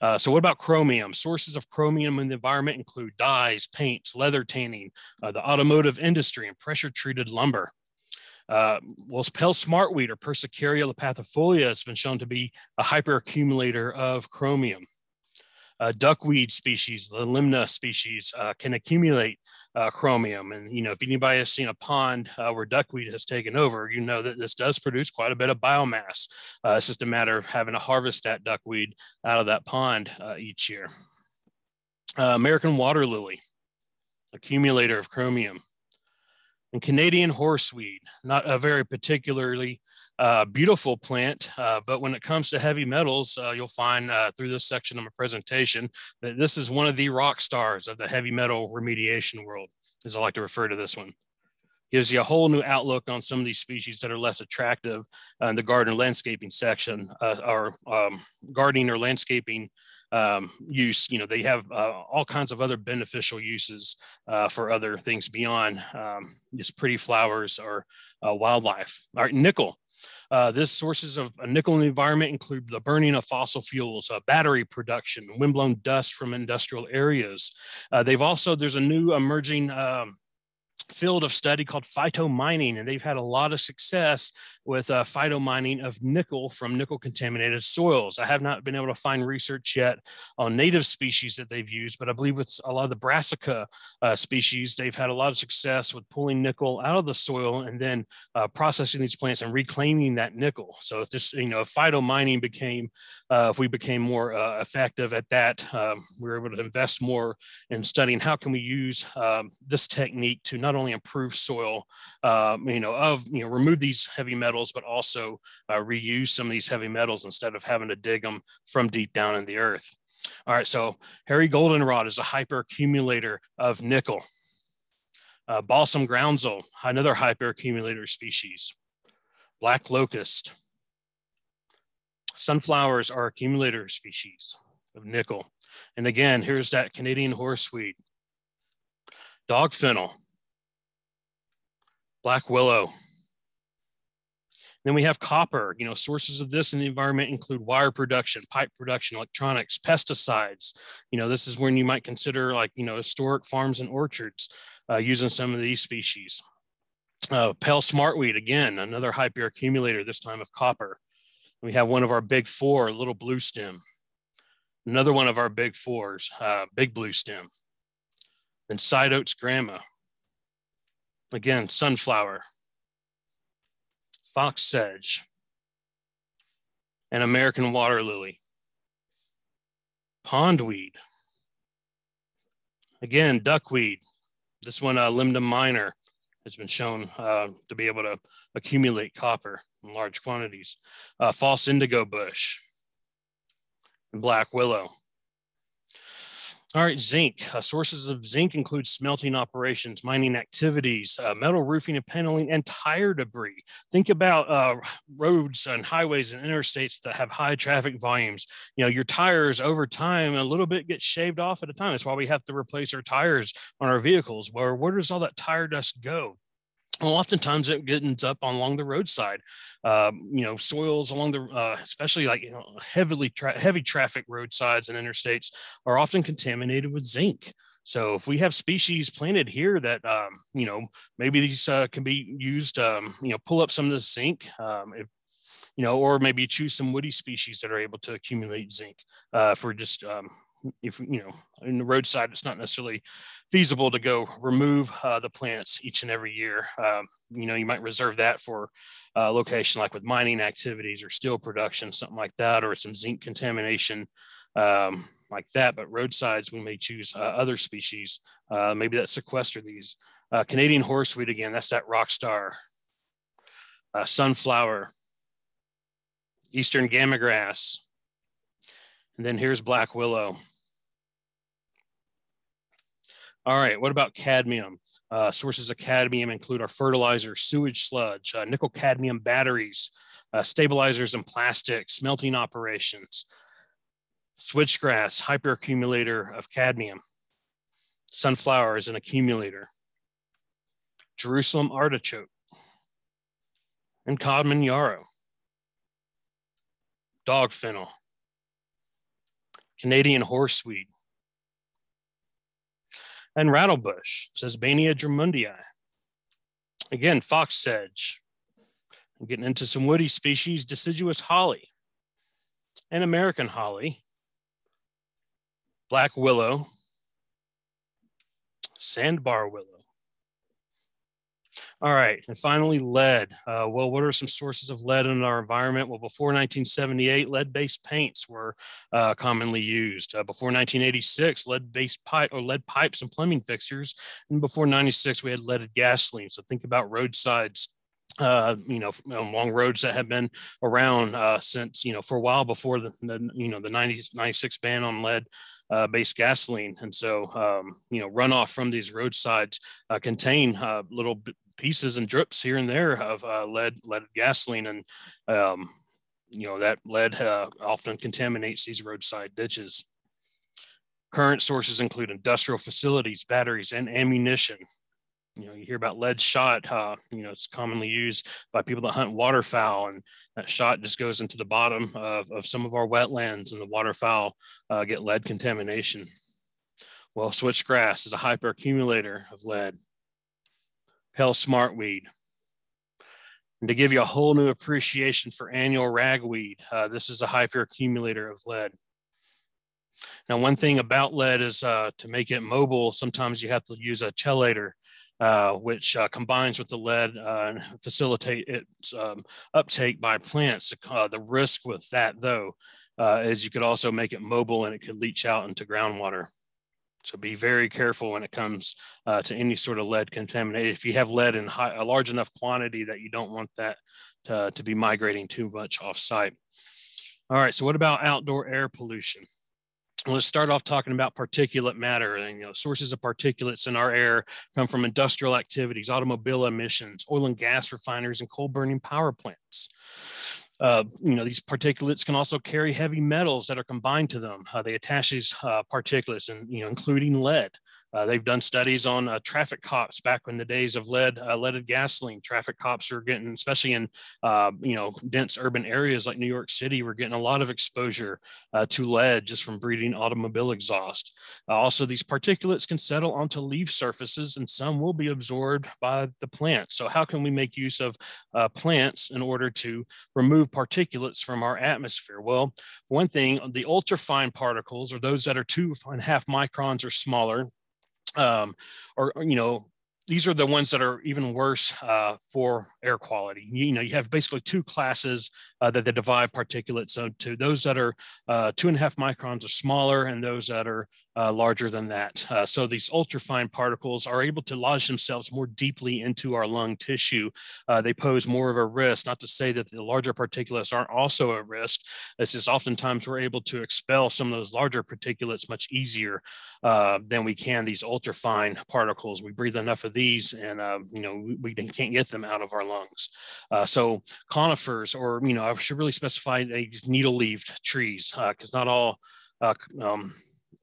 Uh, so what about chromium? Sources of chromium in the environment include dyes, paints, leather tanning, uh, the automotive industry, and pressure treated lumber. Uh, well, pale smartweed or Persicaria lapathifolia has been shown to be a hyperaccumulator of chromium uh, duckweed species, the Lemna species, uh, can accumulate uh, chromium. And, you know, if anybody has seen a pond uh, where duckweed has taken over, you know that this does produce quite a bit of biomass. Uh, it's just a matter of having to harvest that duckweed out of that pond uh, each year. American water lily, accumulator of chromium. And Canadian horseweed, not a very particularly uh, beautiful plant, uh, but when it comes to heavy metals, uh, you'll find uh, through this section of my presentation that this is one of the rock stars of the heavy metal remediation world, as I like to refer to this one. Gives you a whole new outlook on some of these species that are less attractive in the garden landscaping section, uh, or um, gardening or landscaping um, use. You know, they have uh, all kinds of other beneficial uses uh, for other things beyond um, just pretty flowers or uh, wildlife. All right, nickel. Uh, this sources of a nickel in the environment include the burning of fossil fuels, uh, battery production, windblown dust from industrial areas. Uh, they've also, there's a new emerging um, field of study called phytomining, and they've had a lot of success with uh, phytomining of nickel from nickel contaminated soils. I have not been able to find research yet on native species that they've used, but I believe it's a lot of the brassica uh, species. They've had a lot of success with pulling nickel out of the soil and then uh, processing these plants and reclaiming that nickel. So if this, you know, if phytomining became, uh, if we became more uh, effective at that, um, we were able to invest more in studying how can we use um, this technique to not only improve soil, um, you know, of, you know, remove these heavy metals metals, but also uh, reuse some of these heavy metals instead of having to dig them from deep down in the earth. All right, so hairy goldenrod is a hyperaccumulator of nickel. Uh, balsam groundsel, another hyperaccumulator species. Black locust. Sunflowers are accumulator species of nickel. And again, here's that Canadian horseweed. Dog fennel, black willow, then we have copper. You know, sources of this in the environment include wire production, pipe production, electronics, pesticides. You know, this is when you might consider like, you know, historic farms and orchards uh, using some of these species. Uh, pale smartweed, again, another hyperaccumulator, this time of copper. We have one of our big four, little blue stem. Another one of our big fours, uh, big blue stem. Then side oats grama. Again, sunflower, fox sedge, and American water lily. Pondweed. Again, duckweed. This one, uh, Lemna minor, has been shown uh, to be able to accumulate copper in large quantities. Uh, false indigo bush and black willow. All right, zinc. Uh, sources of zinc include smelting operations, mining activities, uh, metal roofing and paneling, and tire debris. Think about uh, roads and highways and interstates that have high traffic volumes. You know, your tires over time, a little bit gets shaved off at a time. That's why we have to replace our tires on our vehicles. Where where does all that tire dust go? Well, oftentimes it gets up along the roadside, um, you know, soils along the, uh, especially like you know, heavily tra- heavy traffic roadsides and interstates are often contaminated with zinc. So if we have species planted here that, um, you know, maybe these uh, can be used, um, you know, pull up some of the zinc, um, if, you know, or maybe choose some woody species that are able to accumulate zinc uh, for just um, if you know in the roadside it's not necessarily feasible to go remove uh, the plants each and every year. Um, you know you might reserve that for a location like with mining activities or steel production something like that or some zinc contamination um, like that. But roadsides we may choose uh, other species. Uh, maybe that sequester these uh, canadian horseweed again. That's that rock star uh, sunflower eastern gamagrass. And then here's black willow all right, what about cadmium? Uh, sources of cadmium include our fertilizer, sewage sludge, uh, nickel cadmium batteries, uh, stabilizers and plastics, smelting operations, switchgrass, hyperaccumulator of cadmium, sunflower is an accumulator, Jerusalem artichoke, and common yarrow, dog fennel, Canadian horseweed, and rattlebush, Sesbania drummondii. Again, fox sedge. I'm getting into some woody species, deciduous holly and American holly, black willow, sandbar willow, all right, and finally, lead. Uh, well, what are some sources of lead in our environment? Well, before 1978, lead-based paints were uh, commonly used. Uh, before 1986, lead-based pipe or lead pipes and plumbing fixtures, and before 96, we had leaded gasoline. So think about roadsides uh, you know, long roads that have been around uh, since, you know, for a while before the, the you know, the 90, 96 ban on lead uh, based gasoline. And so, um, you know, runoff from these roadsides uh, contain uh, little pieces and drips here and there of uh, lead, lead gasoline. And, um, you know, that lead uh, often contaminates these roadside ditches. Current sources include industrial facilities, batteries, and ammunition. You know, you hear about lead shot. Uh, you know, it's commonly used by people that hunt waterfowl, and that shot just goes into the bottom of, of some of our wetlands, and the waterfowl uh, get lead contamination. Well, switchgrass is a hyperaccumulator of lead. Pale smartweed. And to give you a whole new appreciation for annual ragweed, uh, this is a hyperaccumulator of lead. Now, one thing about lead is uh, to make it mobile, sometimes you have to use a chelator, uh, which uh, combines with the lead uh, and facilitate its um, uptake by plants. Uh, the risk with that, though, is you could also make it mobile and it could leach out into groundwater. So be very careful when it comes uh, to any sort of lead contaminated. If you have lead in high, a large enough quantity that you don't want that to, to be migrating too much off site. All right, so what about outdoor air pollution? let's start off talking about particulate matter and you know sources of particulates in our air come from industrial activities automobile emissions oil and gas refineries and coal burning power plants uh, you know, these particulates can also carry heavy metals that are combined to them. Uh, they attach these uh, particulates, and you know, including lead. Uh, they've done studies on uh, traffic cops back in the days of lead, uh, leaded gasoline. Traffic cops are getting, especially in uh, you know dense urban areas like New York City, we're getting a lot of exposure uh, to lead just from breathing automobile exhaust. Uh, also, these particulates can settle onto leaf surfaces, and some will be absorbed by the plant. So, how can we make use of plants in order to remove particulates from our atmosphere? Well, one thing, the ultrafine particles, or those that are two and a half microns or smaller, um, or, you know, these are the ones that are even worse uh, for air quality. You, you, know, you have basically two classes uh, that they divide particulates into those that are uh, two and a half microns or smaller, and those that are uh, larger than that. Uh, so these ultrafine particles are able to lodge themselves more deeply into our lung tissue. Uh, they pose more of a risk. Not to say that the larger particulates aren't also a risk. It's just oftentimes we're able to expel some of those larger particulates much easier than we can these ultrafine particles. We breathe enough of these and uh, you know we, we, can't get them out of our lungs uh, so conifers or you know i should really specify these needle leaved trees because uh, not all uh, um,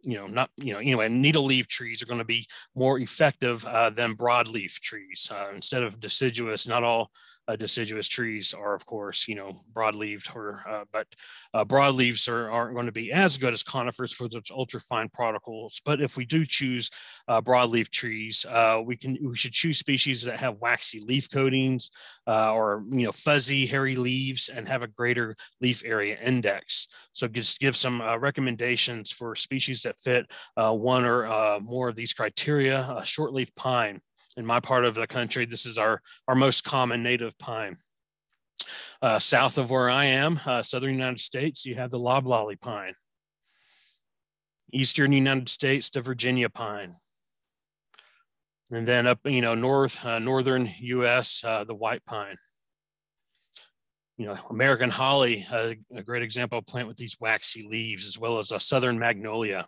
you know, not, you know, anyway, needle leaf trees are going to be more effective uh, than broadleaf trees. Uh, instead of deciduous, not all uh, deciduous trees are, of course, you know, broadleaved, or uh, but uh, broadleaves are, aren't going to be as good as conifers for those ultrafine particles. But if we do choose uh, broadleaf trees, uh, we can we should choose species that have waxy leaf coatings uh, or you know fuzzy, hairy leaves and have a greater leaf area index. So just give some recommendations for species that fit one or more of these criteria. shortleaf pine in my part of the country, this is our, our most common native pine. Uh, south of where I am, uh, southern United States, you have the loblolly pine. Eastern United States, the Virginia pine. And then up, you know, north, uh, northern US, uh, the white pine. You know, American holly, uh, a great example plant with these waxy leaves, as well as a southern magnolia,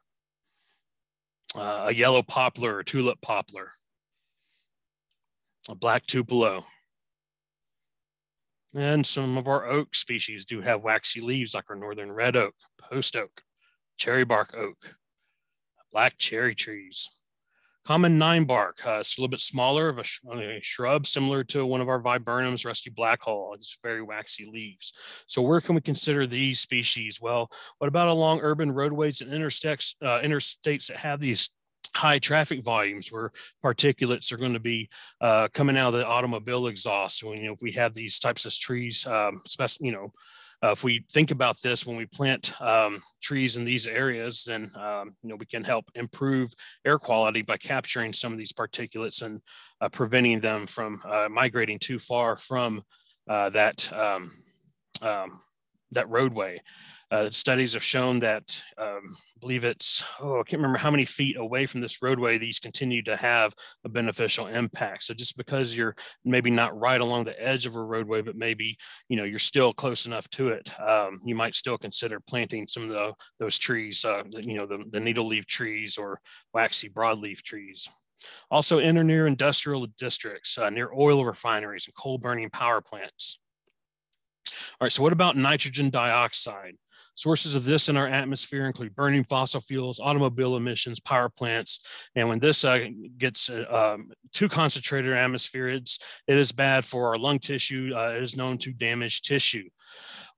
uh, a yellow poplar, or tulip poplar a black tupelo. And some of our oak species do have waxy leaves like our northern red oak, post oak, cherry bark oak, black cherry trees. Common nine bark, uh, it's a little bit smaller of a, a, shrub, similar to one of our viburnums, rusty blackhaw. It's very waxy leaves. So where can we consider these species? Well, what about along urban roadways and interstates, uh, interstates that have these high traffic volumes where particulates are going to be uh, coming out of the automobile exhaust. When you know, if we have these types of trees, um, you know, uh, if we think about this when we plant um, trees in these areas, then um, you know we can help improve air quality by capturing some of these particulates and uh, preventing them from uh, migrating too far from uh, that um, um, that roadway. Uh, studies have shown that um, believe it's oh I can't remember how many feet away from this roadway these continue to have a beneficial impact. So just because you're maybe not right along the edge of a roadway, but maybe you know you're still close enough to it, um, you might still consider planting some of the, those trees, uh, you know the, the needle leaf trees or waxy broadleaf trees. Also enter near industrial districts, uh, near oil refineries and coal burning power plants. All right, so what about nitrogen dioxide? Sources of this in our atmosphere include burning fossil fuels, automobile emissions, power plants. And when this uh, gets uh, um, too concentrated in our atmosphere, it's, it is bad for our lung tissue. Uh, it is known to damage tissue.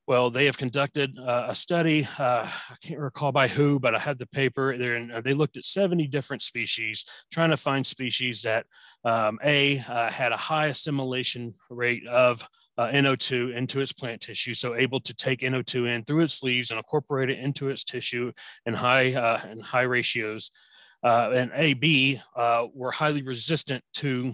Well, they have conducted uh, a study. Uh, I can't recall by who, but I had the paper. Uh, they looked at 70 different species, trying to find species that um, A, uh, had a high assimilation rate of uh, NO2 into its plant tissue, so able to take NO2 in through its leaves and incorporate it into its tissue in high uh, in high ratios. Uh, and AB uh, were highly resistant to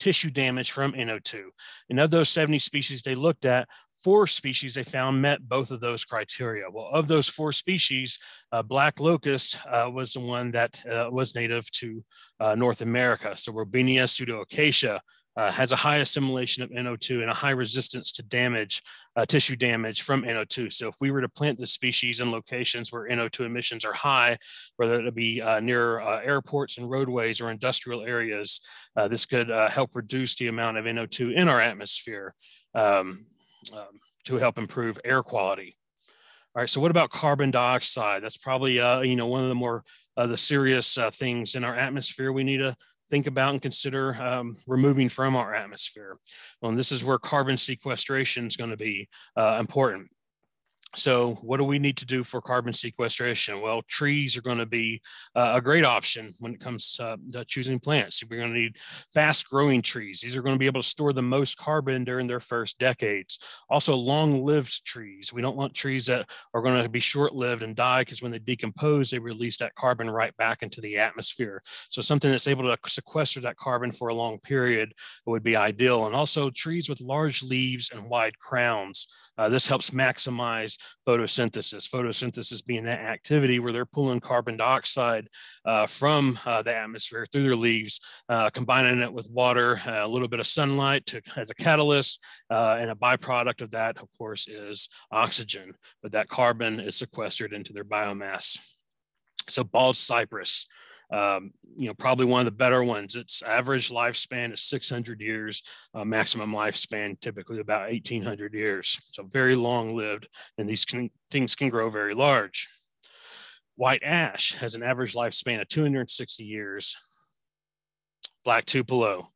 tissue damage from NO2. And of those 70 species they looked at, four species they found met both of those criteria. Well, of those four species, uh, black locust uh, was the one that uh, was native to uh, North America. So Robinia pseudoacacia uh, has a high assimilation of NO2 and a high resistance to damage, uh, tissue damage from NO2. So if we were to plant this species in locations where NO2 emissions are high, whether it be uh, near uh, airports and roadways or industrial areas, uh, this could uh, help reduce the amount of NO2 in our atmosphere um, um, to help improve air quality. All right, so what about carbon dioxide? That's probably, you know, one of the more the serious things in our atmosphere we need to think about and consider um, removing from our atmosphere. Well, and this is where carbon sequestration is going to be uh, important. So, what do we need to do for carbon sequestration? Well, trees are going to be uh, a great option when it comes to, uh, choosing plants. We're going to need fast growing trees. These are going to be able to store the most carbon during their first decades. Also, long lived trees. We don't want trees that are going to be short lived and die because when they decompose, they release that carbon right back into the atmosphere. So, something that's able to sequester that carbon for a long period would be ideal. And also, trees with large leaves and wide crowns. Uh, this helps maximize photosynthesis. Photosynthesis being that activity where they're pulling carbon dioxide uh, from uh, the atmosphere through their leaves, uh, combining it with water, uh, a little bit of sunlight to, as a catalyst, uh, and a byproduct of that, of course, is oxygen. But that carbon is sequestered into their biomass. So bald cypress, um, you know, probably one of the better ones. Its average lifespan is 600 years, uh, maximum lifespan typically about 1800 years. So very long lived, and these can, things can grow very large. White ash has an average lifespan of 260 years. Black tupelo,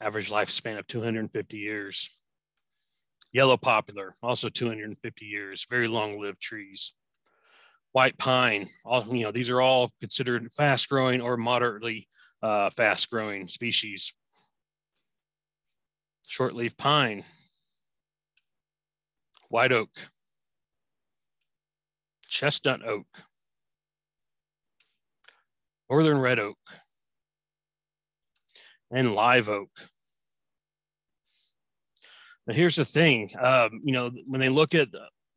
average lifespan of 250 years. Yellow poplar, also 250 years, very long lived trees white pine. All you know, these are all considered fast growing or moderately uh, fast growing species. Shortleaf pine, white oak, chestnut oak, northern red oak, and live oak. But here's the thing, um, you know, when they look at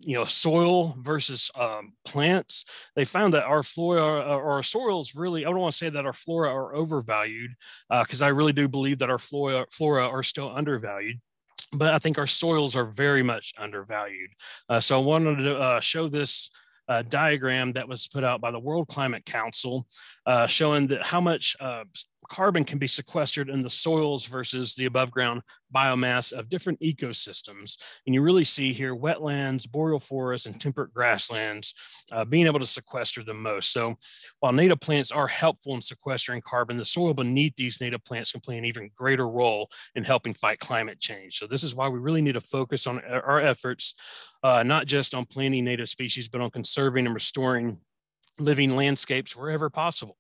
you know soil versus um, plants they found that our flora uh, or our soils really i don't want to say that our flora are overvalued because uh, i really do believe that our flora flora are still undervalued but i think our soils are very much undervalued. Uh, so i wanted to uh, show this uh, diagram that was put out by the World Climate Council, uh, showing that how much carbon can be sequestered in the soils versus the above ground biomass of different ecosystems. And you really see here wetlands, boreal forests, and temperate grasslands uh, being able to sequester the most. So while native plants are helpful in sequestering carbon, the soil beneath these native plants can play an even greater role in helping fight climate change. So this is why we really need to focus on our efforts, uh, not just on planting native species, but on conserving and restoring living landscapes wherever possible.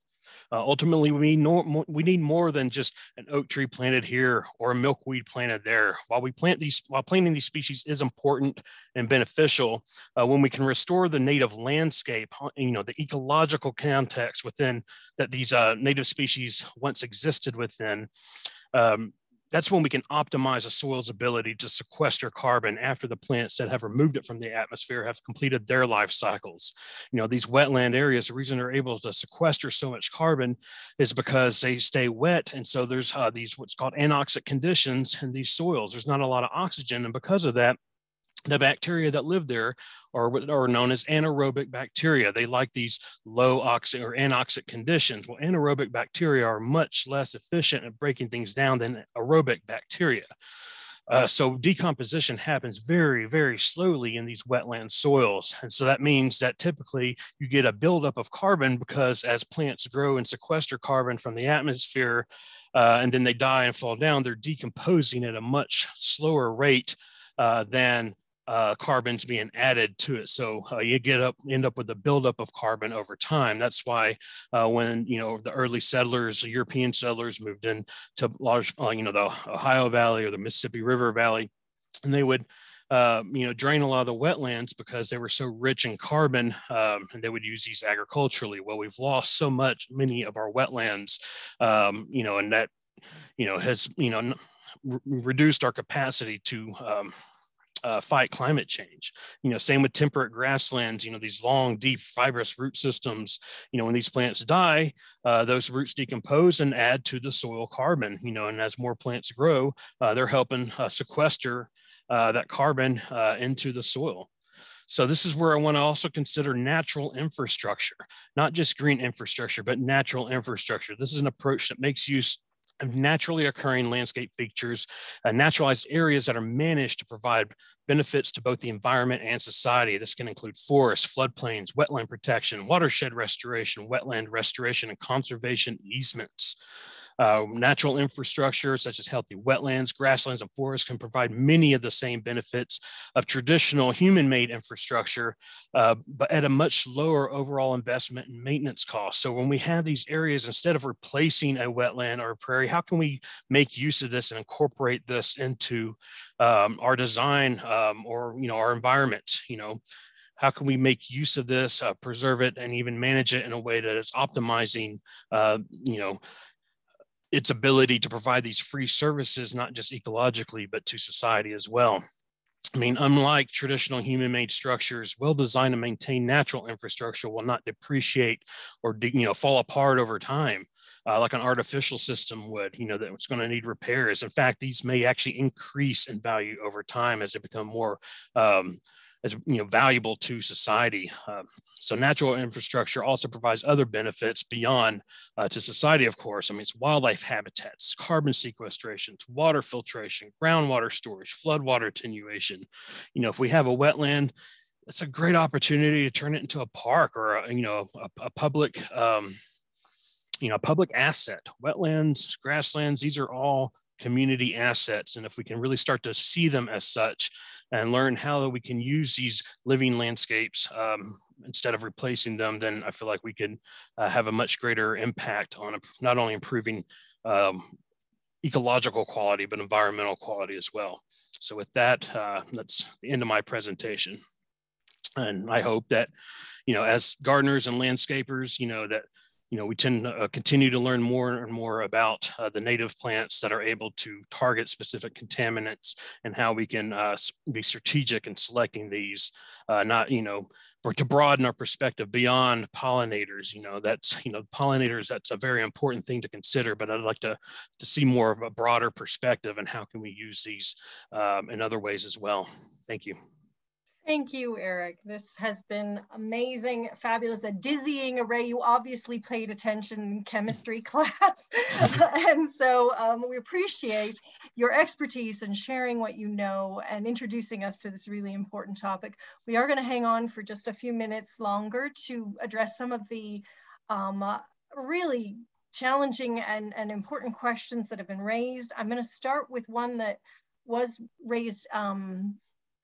Uh, ultimately, we need, more, we need more than just an oak tree planted here or a milkweed planted there. While we plant these, while planting these species is important and beneficial, uh, when we can restore the native landscape, you know, the ecological context within that these uh, native species once existed within, um, that's when we can optimize a soil's ability to sequester carbon after the plants that have removed it from the atmosphere have completed their life cycles. You know, these wetland areas, the reason they're able to sequester so much carbon is because they stay wet. And so there's uh, these what's called anoxic conditions in these soils. There's not a lot of oxygen. And because of that, the bacteria that live there are what are known as anaerobic bacteria. They like these low oxygen or anoxic conditions. Well, anaerobic bacteria are much less efficient at breaking things down than aerobic bacteria. Uh, so decomposition happens very, very slowly in these wetland soils. And so that means that typically you get a buildup of carbon because as plants grow and sequester carbon from the atmosphere, uh, and then they die and fall down, they're decomposing at a much slower rate uh, than uh, carbons being added to it. So uh, you get up, end up with a buildup of carbon over time. That's why uh, when you know the early settlers, European settlers, moved in to large, uh, you know, the Ohio Valley or the Mississippi River Valley, and they would. Uh, you know, drain a lot of the wetlands because they were so rich in carbon, um, and they would use these agriculturally. Well, we've lost so much, many of our wetlands, um, you know, and that, you know, has you know reduced our capacity to um, uh, fight climate change. You know, same with temperate grasslands. You know, these long, deep, fibrous root systems. You know, when these plants die, uh, those roots decompose and add to the soil carbon. You know, and as more plants grow, uh, they're helping uh, sequester uh, that carbon uh, into the soil. So this is where I want to also consider natural infrastructure, not just green infrastructure, but natural infrastructure. This is an approach that makes use of naturally occurring landscape features, uh, naturalized areas that are managed to provide benefits to both the environment and society. This can include forests, floodplains, wetland protection, watershed restoration, wetland restoration, and conservation easements. Uh, natural infrastructure such as healthy wetlands, grasslands, and forests can provide many of the same benefits of traditional human-made infrastructure, uh, but at a much lower overall investment and maintenance cost. So when we have these areas, instead of replacing a wetland or a prairie, how can we make use of this and incorporate this into um, our design um, or you know our environment? You know, how can we make use of this, uh, preserve it, and even manage it in a way that is optimizing, uh, you know, its ability to provide these free services, not just ecologically, but to society as well. I mean, unlike traditional human-made structures, well-designed and maintained natural infrastructure will not depreciate or you know fall apart over time, uh, like an artificial system would. You know that it's going to need repairs. In fact, these may actually increase in value over time as they become more um, as you know valuable to society. Uh, so natural infrastructure also provides other benefits beyond uh, to society, of course. I mean, it's wildlife habitats, carbon sequestration, water filtration, groundwater storage, floodwater attenuation. You know, if we have a wetland, it's a great opportunity to turn it into a park or a, you know a, a public um, you know public asset. Wetlands, grasslands, these are all community assets. And if we can really start to see them as such and learn how we can use these living landscapes um, instead of replacing them, then I feel like we can uh, have a much greater impact on not only improving um, ecological quality, but environmental quality as well. So with that, uh, that's the end of my presentation. And I hope that, you know, as gardeners and landscapers, you know, that you know, we tend to uh, continue to learn more and more about uh, the native plants that are able to target specific contaminants and how we can uh, be strategic in selecting these, uh, not, you know, or to broaden our perspective beyond pollinators. You know, that's, you know, pollinators, that's a very important thing to consider, but I'd like to, to see more of a broader perspective and how can we use these um, in other ways as well. Thank you. Thank you, Eric. This has been amazing, fabulous, a dizzying array. You obviously paid attention in chemistry [laughs] class. [laughs] and so um, we appreciate your expertise and sharing what you know and introducing us to this really important topic. We are going to hang on for just a few minutes longer to address some of the um, uh, really challenging and, and important questions that have been raised. I'm going to start with one that was raised um,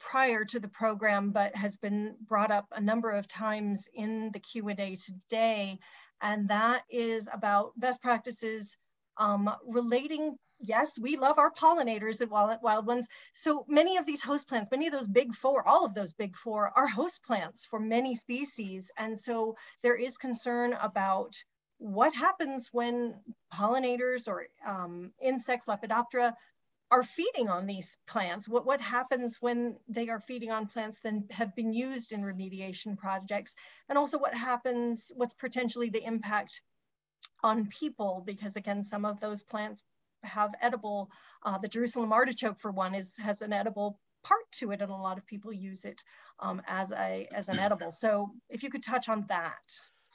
prior to the program, but has been brought up a number of times in the Q&A today. And that is about best practices um, relating, yes, we love our pollinators at Wild, Wild Ones. So many of these host plants, many of those big four, all of those big four are host plants for many species. And so there is concern about what happens when pollinators or um, insects, Lepidoptera, are feeding on these plants? What, what happens when they are feeding on plants that have been used in remediation projects? And also what happens, what's potentially the impact on people? Because again, some of those plants have edible, uh, the Jerusalem artichoke for one is has an edible part to it and a lot of people use it um, as, a, as an edible. So if you could touch on that.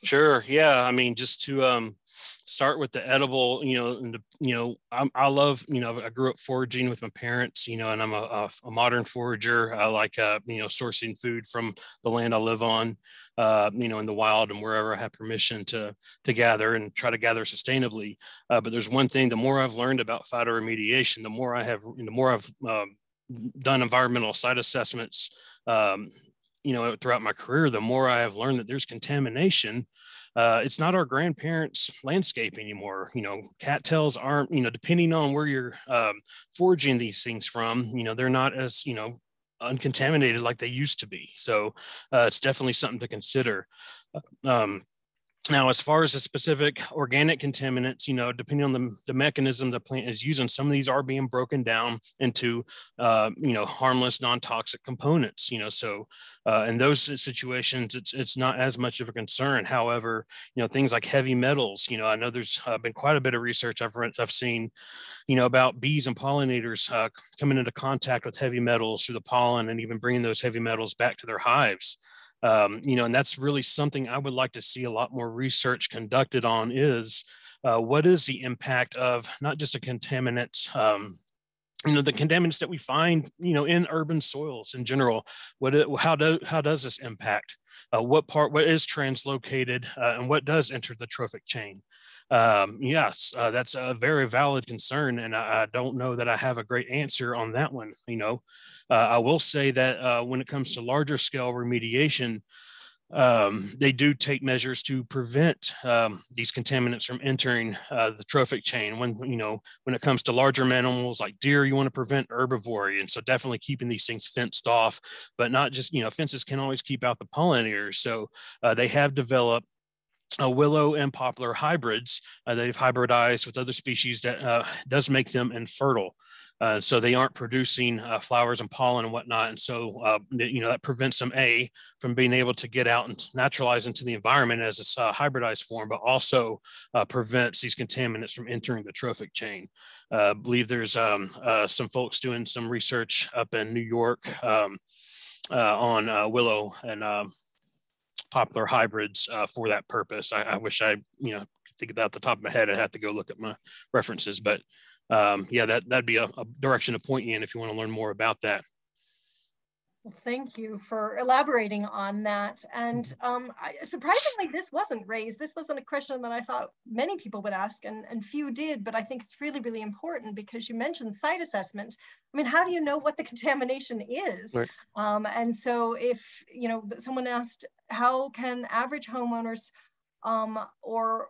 Sure. Yeah. I mean, just to um, start with the edible, you know, and the, you know, I'm, i love, you know, I grew up foraging with my parents, you know, and I'm a, a, modern forager. I like, uh, you know, sourcing food from the land I live on, uh, you know, in the wild and wherever I have permission to to gather and try to gather sustainably. Uh, but there's one thing: the more I've learned about phytoremediation, the more I have, the more I've um, done environmental site assessments. Um, you know throughout my career the more i have learned that there's contamination uh, it's not our grandparents landscape anymore. You know cattails aren't you know depending on where you're um, foraging these things from you know they're not as you know uncontaminated like they used to be. So uh, it's definitely something to consider. Uh, um, now, as far as the specific organic contaminants, you know, depending on the, the mechanism the plant is using, some of these are being broken down into, uh, you know, harmless, non-toxic components, you know, so uh, in those situations, it's, it's not as much of a concern. However, you know, things like heavy metals, you know, I know there's uh, been quite a bit of research I've, read, I've seen, you know, about bees and pollinators uh, coming into contact with heavy metals through the pollen and even bringing those heavy metals back to their hives um, you know, and that's really something I would like to see a lot more research conducted on is uh, what is the impact of not just a contaminant, um, you know, the contaminants that we find, you know, in urban soils in general. What, how do, how does this impact? Uh, what part, what is translocated, uh, and what does enter the trophic chain? Um, yes, uh, that's a very valid concern, and I, I, don't know that I have a great answer on that one. You know, uh, I will say that uh, when it comes to larger scale remediation, um, they do take measures to prevent um, these contaminants from entering uh, the trophic chain. When you know when it comes to larger animals like deer, you want to prevent herbivory, and so definitely keeping these things fenced off. But not just you know fences can always keep out the pollinators. So uh, they have developed uh, willow and poplar hybrids. Uh, they've hybridized with other species that uh, does make them infertile. Uh, so they aren't producing uh, flowers and pollen and whatnot. And so, uh, you know, that prevents them, A, from being able to get out and naturalize into the environment as a hybridized form, but also prevents these contaminants from entering the trophic chain. I believe there's um, some folks doing some research up in New York um, on willow and poplar hybrids for that purpose. I, I wish I, you know, think of that at the top of my head. I'd have to go look at my references, but um, yeah, that, that'd be a, a direction to point you in if you want to learn more about that. Well, thank you for elaborating on that. And mm-hmm. um, I, surprisingly, this wasn't raised. This wasn't a question that I thought many people would ask, and, and few did. But I think it's really, really important because you mentioned site assessment. I mean, how do you know what the [laughs] contamination is? Right. Um, and so, if you know, someone asked, how can average homeowners um, or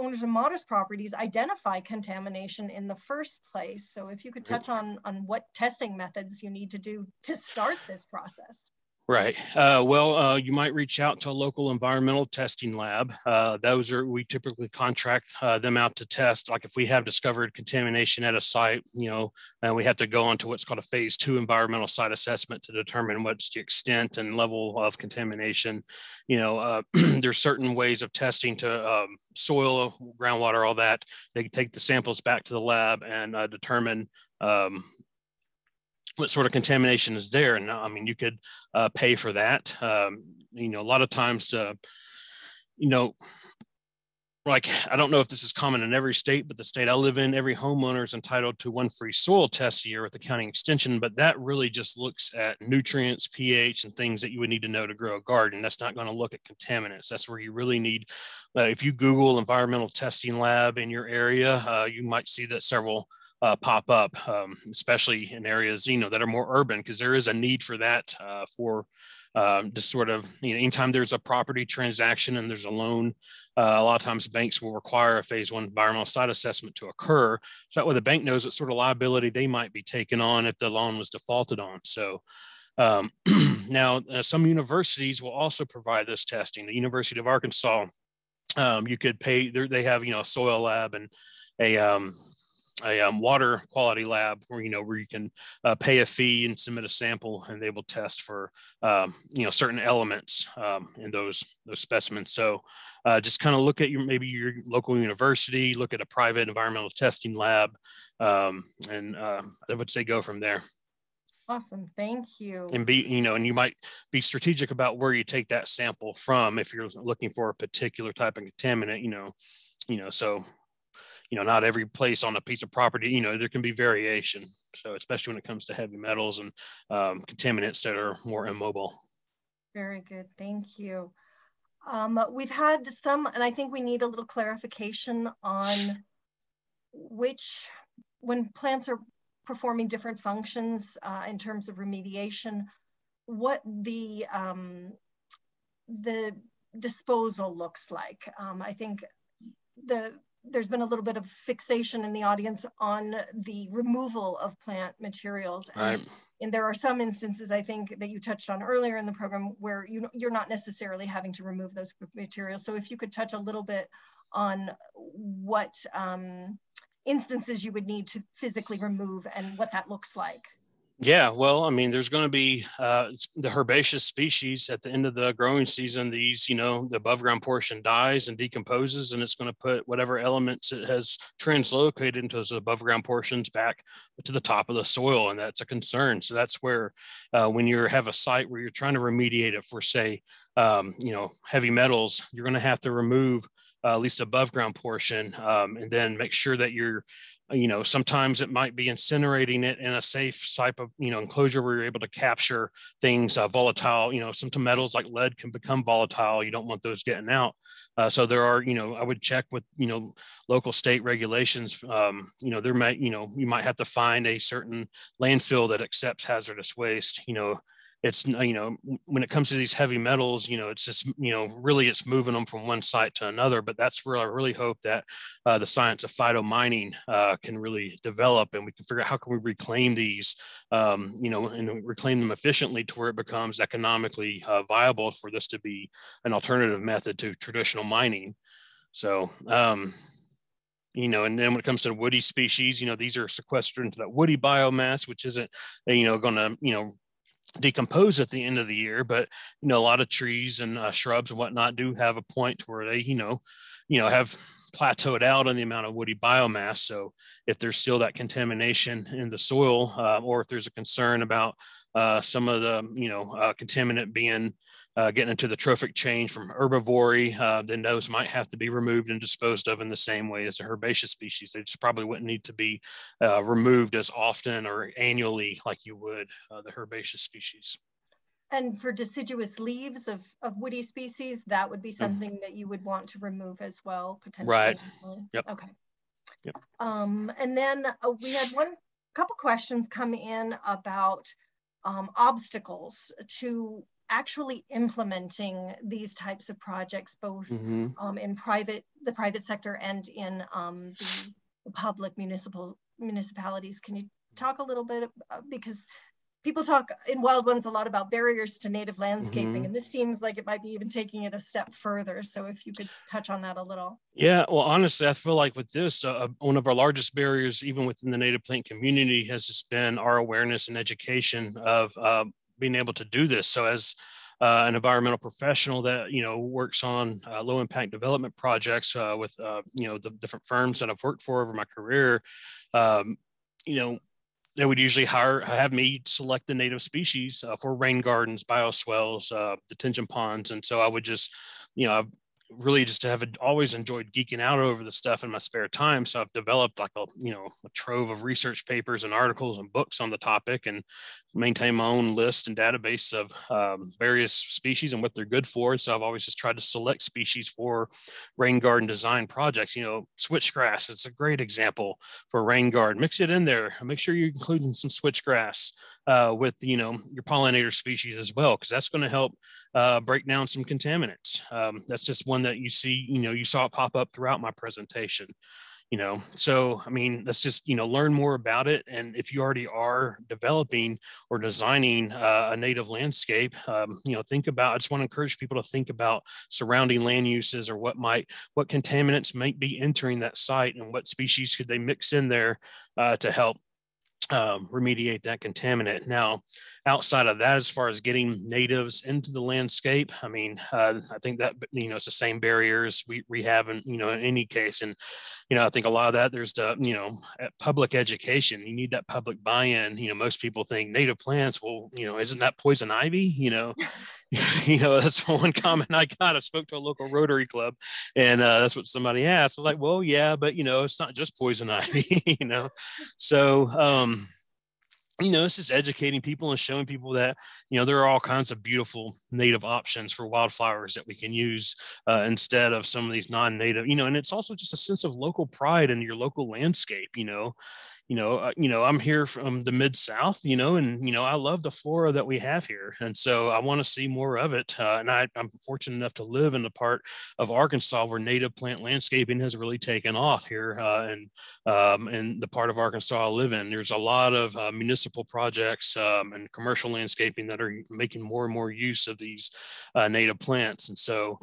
owners of modest properties identify contamination in the first place. So if you could touch on, on what testing methods you need to do to start this process. Right. Uh, well, uh, you might reach out to a local environmental testing lab. Uh, those are we typically contract uh, them out to test. Like if we have discovered contamination at a site, you know, and we have to go on to what's called a phase two environmental site assessment to determine what's the extent and level of contamination. You know, uh, [clears throat] there's certain ways of testing to um, soil, groundwater, all that. They take the samples back to the lab and uh, determine um, what sort of contamination is there. And I mean, you could uh, pay for that. Um, you know, a lot of times, uh, you know, like I don't know if this is common in every state, but the state I live in, every homeowner is entitled to one free soil test a year with the county extension. But that really just looks at nutrients, pH, and things that you would need to know to grow a garden. That's not going to look at contaminants. That's where you really need. Uh, if you Google environmental testing lab in your area, uh, you might see that several uh, pop up, um, especially in areas you know that are more urban, because there is a need for that uh, for um, just sort of you know anytime there's a property transaction and there's a loan, uh, a lot of times banks will require a phase one environmental site assessment to occur, so that way the bank knows what sort of liability they might be taking on if the loan was defaulted on. So. Um, [clears throat] now, uh, some universities will also provide this testing. The University of Arkansas, um, you could pay. They have you know a soil lab and a um, a um, water quality lab where you know where you can uh, pay a fee and submit a sample and they will test for um, you know certain elements um, in those those specimens. So uh, just kind of look at your maybe your local university look at a private environmental testing lab um, and uh, i would say go from there. Awesome. Thank you. And be you know and you might be strategic about where you take that sample from if you're looking for a particular type of contaminant you know you know so you know, not every place on a piece of property, you know, there can be variation. So especially when it comes to heavy metals and um, contaminants that are more immobile. Very good, thank you. Um, we've had some, and I think we need a little clarification on which, when plants are performing different functions uh, in terms of remediation, what the um, the disposal looks like. Um, I think the there's been a little bit of fixation in the audience on the removal of plant materials. And, right. and there are some instances, I think, that you touched on earlier in the program where you, you're not necessarily having to remove those materials. So if you could touch a little bit on what um, instances you would need to physically remove and what that looks like. Yeah, well, I mean, there's going to be uh, the herbaceous species at the end of the growing season. These, you know, the above ground portion dies and decomposes, and it's going to put whatever elements it has translocated into those above ground portions back to the top of the soil, and that's a concern. So that's where, uh, when you have a site where you're trying to remediate it for, say, um, you know, heavy metals, you're going to have to remove uh, at least above ground portion, um, and then make sure that you're you know, sometimes it might be incinerating it in a safe type of, you know, enclosure where you're able to capture things uh, volatile. You know, some metals like lead can become volatile. You don't want those getting out. Uh, so there are, you know, I would check with, you know, local state regulations. Um, you know, there might, you know, you might have to find a certain landfill that accepts hazardous waste. You know, it's you know when it comes to these heavy metals you know it's just you know really it's moving them from one site to another but that's where i really hope that uh, the science of phytomining uh, can really develop and we can figure out how can we reclaim these um, you know and reclaim them efficiently to where it becomes economically uh, viable for this to be an alternative method to traditional mining. So um, you know, and then when it comes to woody species, you know, these are sequestered into that woody biomass, which isn't, you know, going to, you know, decompose at the end of the year but you know a lot of trees and uh, shrubs and whatnot do have a point where they you know you know have plateaued out on the amount of woody biomass. So if there's still that contamination in the soil uh, or if there's a concern about uh, some of the you know uh, contaminant being uh, getting into the trophic chain from herbivory, uh, then those might have to be removed and disposed of in the same way as the herbaceous species. They just probably wouldn't need to be uh, removed as often or annually like you would uh, the herbaceous species. And for deciduous leaves of, of woody species, that would be mm. something mm. that you would want to remove as well, potentially. Right. Yep. Okay. Yep. Um, and then uh, we had one couple questions come in about um, obstacles to actually implementing these types of projects, both mm-hmm. um, in private, the private sector and in um, the, the, public municipal municipalities. Can you talk a little bit uh, because people talk in Wild Ones a lot about barriers to native landscaping, mm-hmm. and this seems like it might be even taking it a step further. So if you could touch on that a little. Yeah, well, honestly, I feel like with this, uh, one of our largest barriers, even within the native plant community, has just been our awareness and education of uh, being able to do this. So as uh, an environmental professional that you know works on uh, low impact development projects uh, with uh, you know the different firms that I've worked for over my career, um, you know they would usually hire have me select the native species uh, for rain gardens, bioswales, uh, detention ponds, and so I would just you know really just have always enjoyed geeking out over the stuff in my spare time. So I've developed like a you know a trove of research papers and articles and books on the topic, and maintain my own list and database of um, various species and what they're good for. So I've always just tried to select species for rain garden design projects. You know, switchgrass it's a great example for rain garden. Mix it in there. Make sure you're including some switchgrass uh, with you know your pollinator species as well, because that's going to help uh, break down some contaminants. Um, that's just one that you see. You know, you saw it pop up throughout my presentation you know so i mean let's just you know learn more about it and if you already are developing or designing uh, a native landscape um, you know think about i just want to encourage people to think about surrounding land uses or what might what contaminants might be entering that site and what species could they mix in there uh, to help um, remediate that contaminant. Now, outside of that, as far as getting natives into the landscape, I mean, uh, I think that you know it's the same barriers we we have in you know in any case, and you know I think a lot of that there's the you know public education. You need that public buy-in. You know, most people think native plants. Well, you know, isn't that poison ivy? You know, [laughs] you know that's [laughs] one comment I got. I spoke to a local Rotary club, and uh, that's what somebody asked. I was like, well, yeah, but you know, it's not just poison ivy. [laughs] you know, so. um you know, it's just educating people and showing people that, you know, there are all kinds of beautiful native options for wildflowers that we can use uh, instead of some of these non native, you know, and it's also just a sense of local pride in your local landscape, you know you know, uh, you know, I'm here from the mid South, you know, and you know, I love the flora that we have here, and so I want to see more of it. Uh, and I, am fortunate enough to live in the part of Arkansas where native plant landscaping has really taken off here, uh, and um, the part of Arkansas I live in. There's a lot of uh, municipal projects um, and commercial landscaping that are making more and more use of these uh, native plants, and so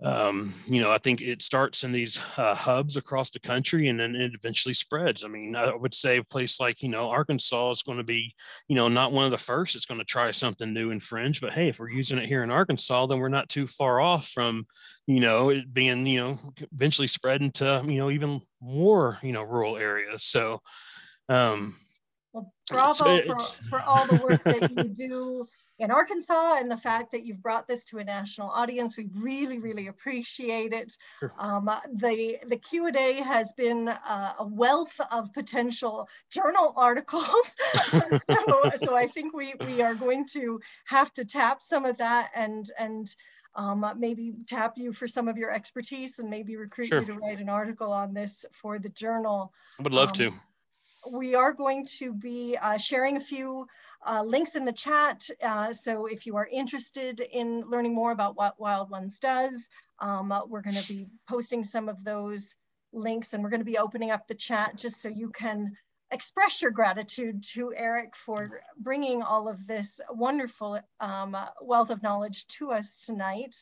um, you know, I think it starts in these uh, hubs across the country and then it eventually spreads. I mean, I would say a place like, you know, Arkansas is going to be, you know, not one of the first it's going to try something new and fringe, but hey, if we're using it here in Arkansas, then we're not too far off from, you know, it being, you know, eventually spreading to, you know, even more, you know, rural areas. So, um, Well, bravo for, for all the work that you do [laughs] in Arkansas and the fact that you've brought this to a national audience. We really, really appreciate it. Sure. Um, the the Q&A has been uh, a wealth of potential journal articles. [laughs] so, so I think we, we are going to have to tap some of that and, and um, maybe tap you for some of your expertise and maybe recruit sure. you to write an article on this for the journal. I would love um, to we are going to be uh, sharing a few uh, links in the chat. Uh, so if you are interested in learning more about what Wild Ones does, um, uh, we're going to be posting some of those links and we're going to be opening up the chat just so you can express your gratitude to Eric for bringing all of this wonderful um, wealth of knowledge to us tonight.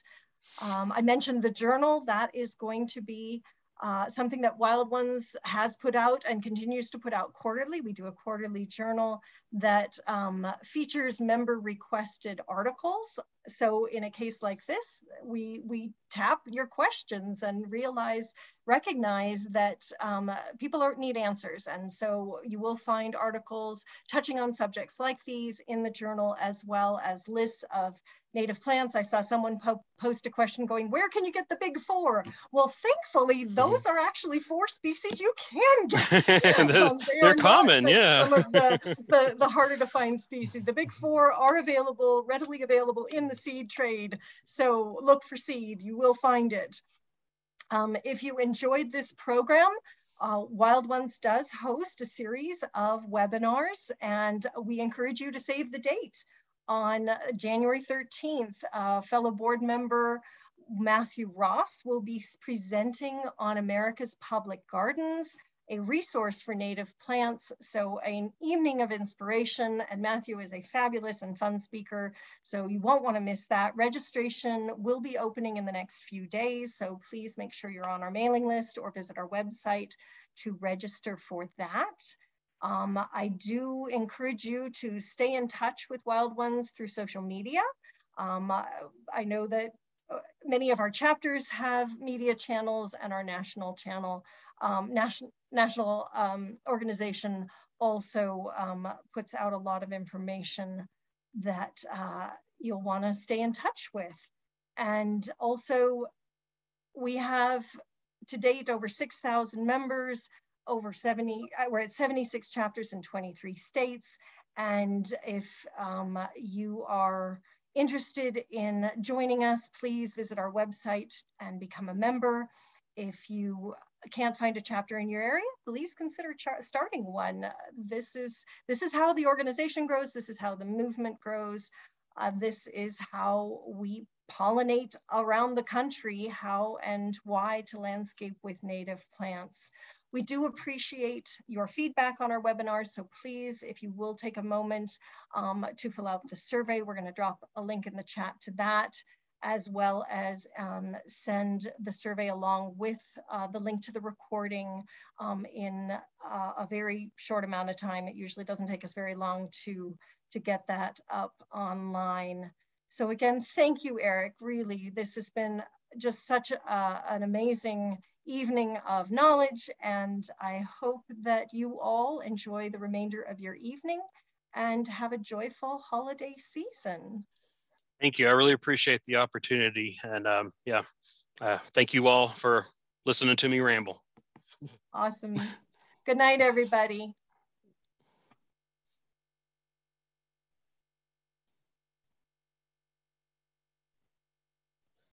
Um, I mentioned the journal that is going to be uh, something that Wild Ones has put out and continues to put out quarterly. We do a quarterly journal that um, features member requested articles. So in a case like this, we, we tap your questions and realize, recognize that um, people are, need answers. And so you will find articles touching on subjects like these in the journal, as well as lists of native plants. I saw someone po post a question going, where can you get the big four? Well, thankfully, mm-hmm. those are actually four species you can get. [laughs] um, they are common, yeah. Some of the, [laughs] the, the harder to find species. The big four are available, readily available in the seed trade. So look for seed, you will find it. Um, if you enjoyed this program, uh, Wild Ones does host a series of webinars and we encourage you to save the date on January 13th, uh, fellow board member Matthew Ross will be presenting on America's Public Gardens, a resource for native plants. So an evening of inspiration and Matthew is a fabulous and fun speaker. So you won't wanna miss that. Registration will be opening in the next few days. So please make sure you're on our mailing list or visit our website to register for that. Um, I do encourage you to stay in touch with Wild Ones through social media. Um, I know that uh, many of our chapters have media channels and our national channel, um, national, national um, organization also um, puts out a lot of information that uh, you'll wanna stay in touch with. And also we have to date over 6,000 members over 70, uh, we're at 76 chapters in 23 states. And if um, you are interested in joining us, please visit our website and become a member. If you can't find a chapter in your area, please consider starting one. This is, this is how the organization grows. This is how the movement grows. Uh, this is how we pollinate around the country, how and why to landscape with native plants. We do appreciate your feedback on our webinars, so please, if you will take a moment um, to fill out the survey, we're gonna drop a link in the chat to that, as well as um, send the survey along with uh, the link to the recording um, in uh, a very short amount of time. It usually doesn't take us very long to, to get that up online. So again, thank you, Eric, really. This has been just such a, an amazing evening of knowledge. And I hope that you all enjoy the remainder of your evening and have a joyful holiday season. Thank you. I really appreciate the opportunity. And um, yeah, uh, thank you all for listening to me ramble. Awesome. Good night, everybody.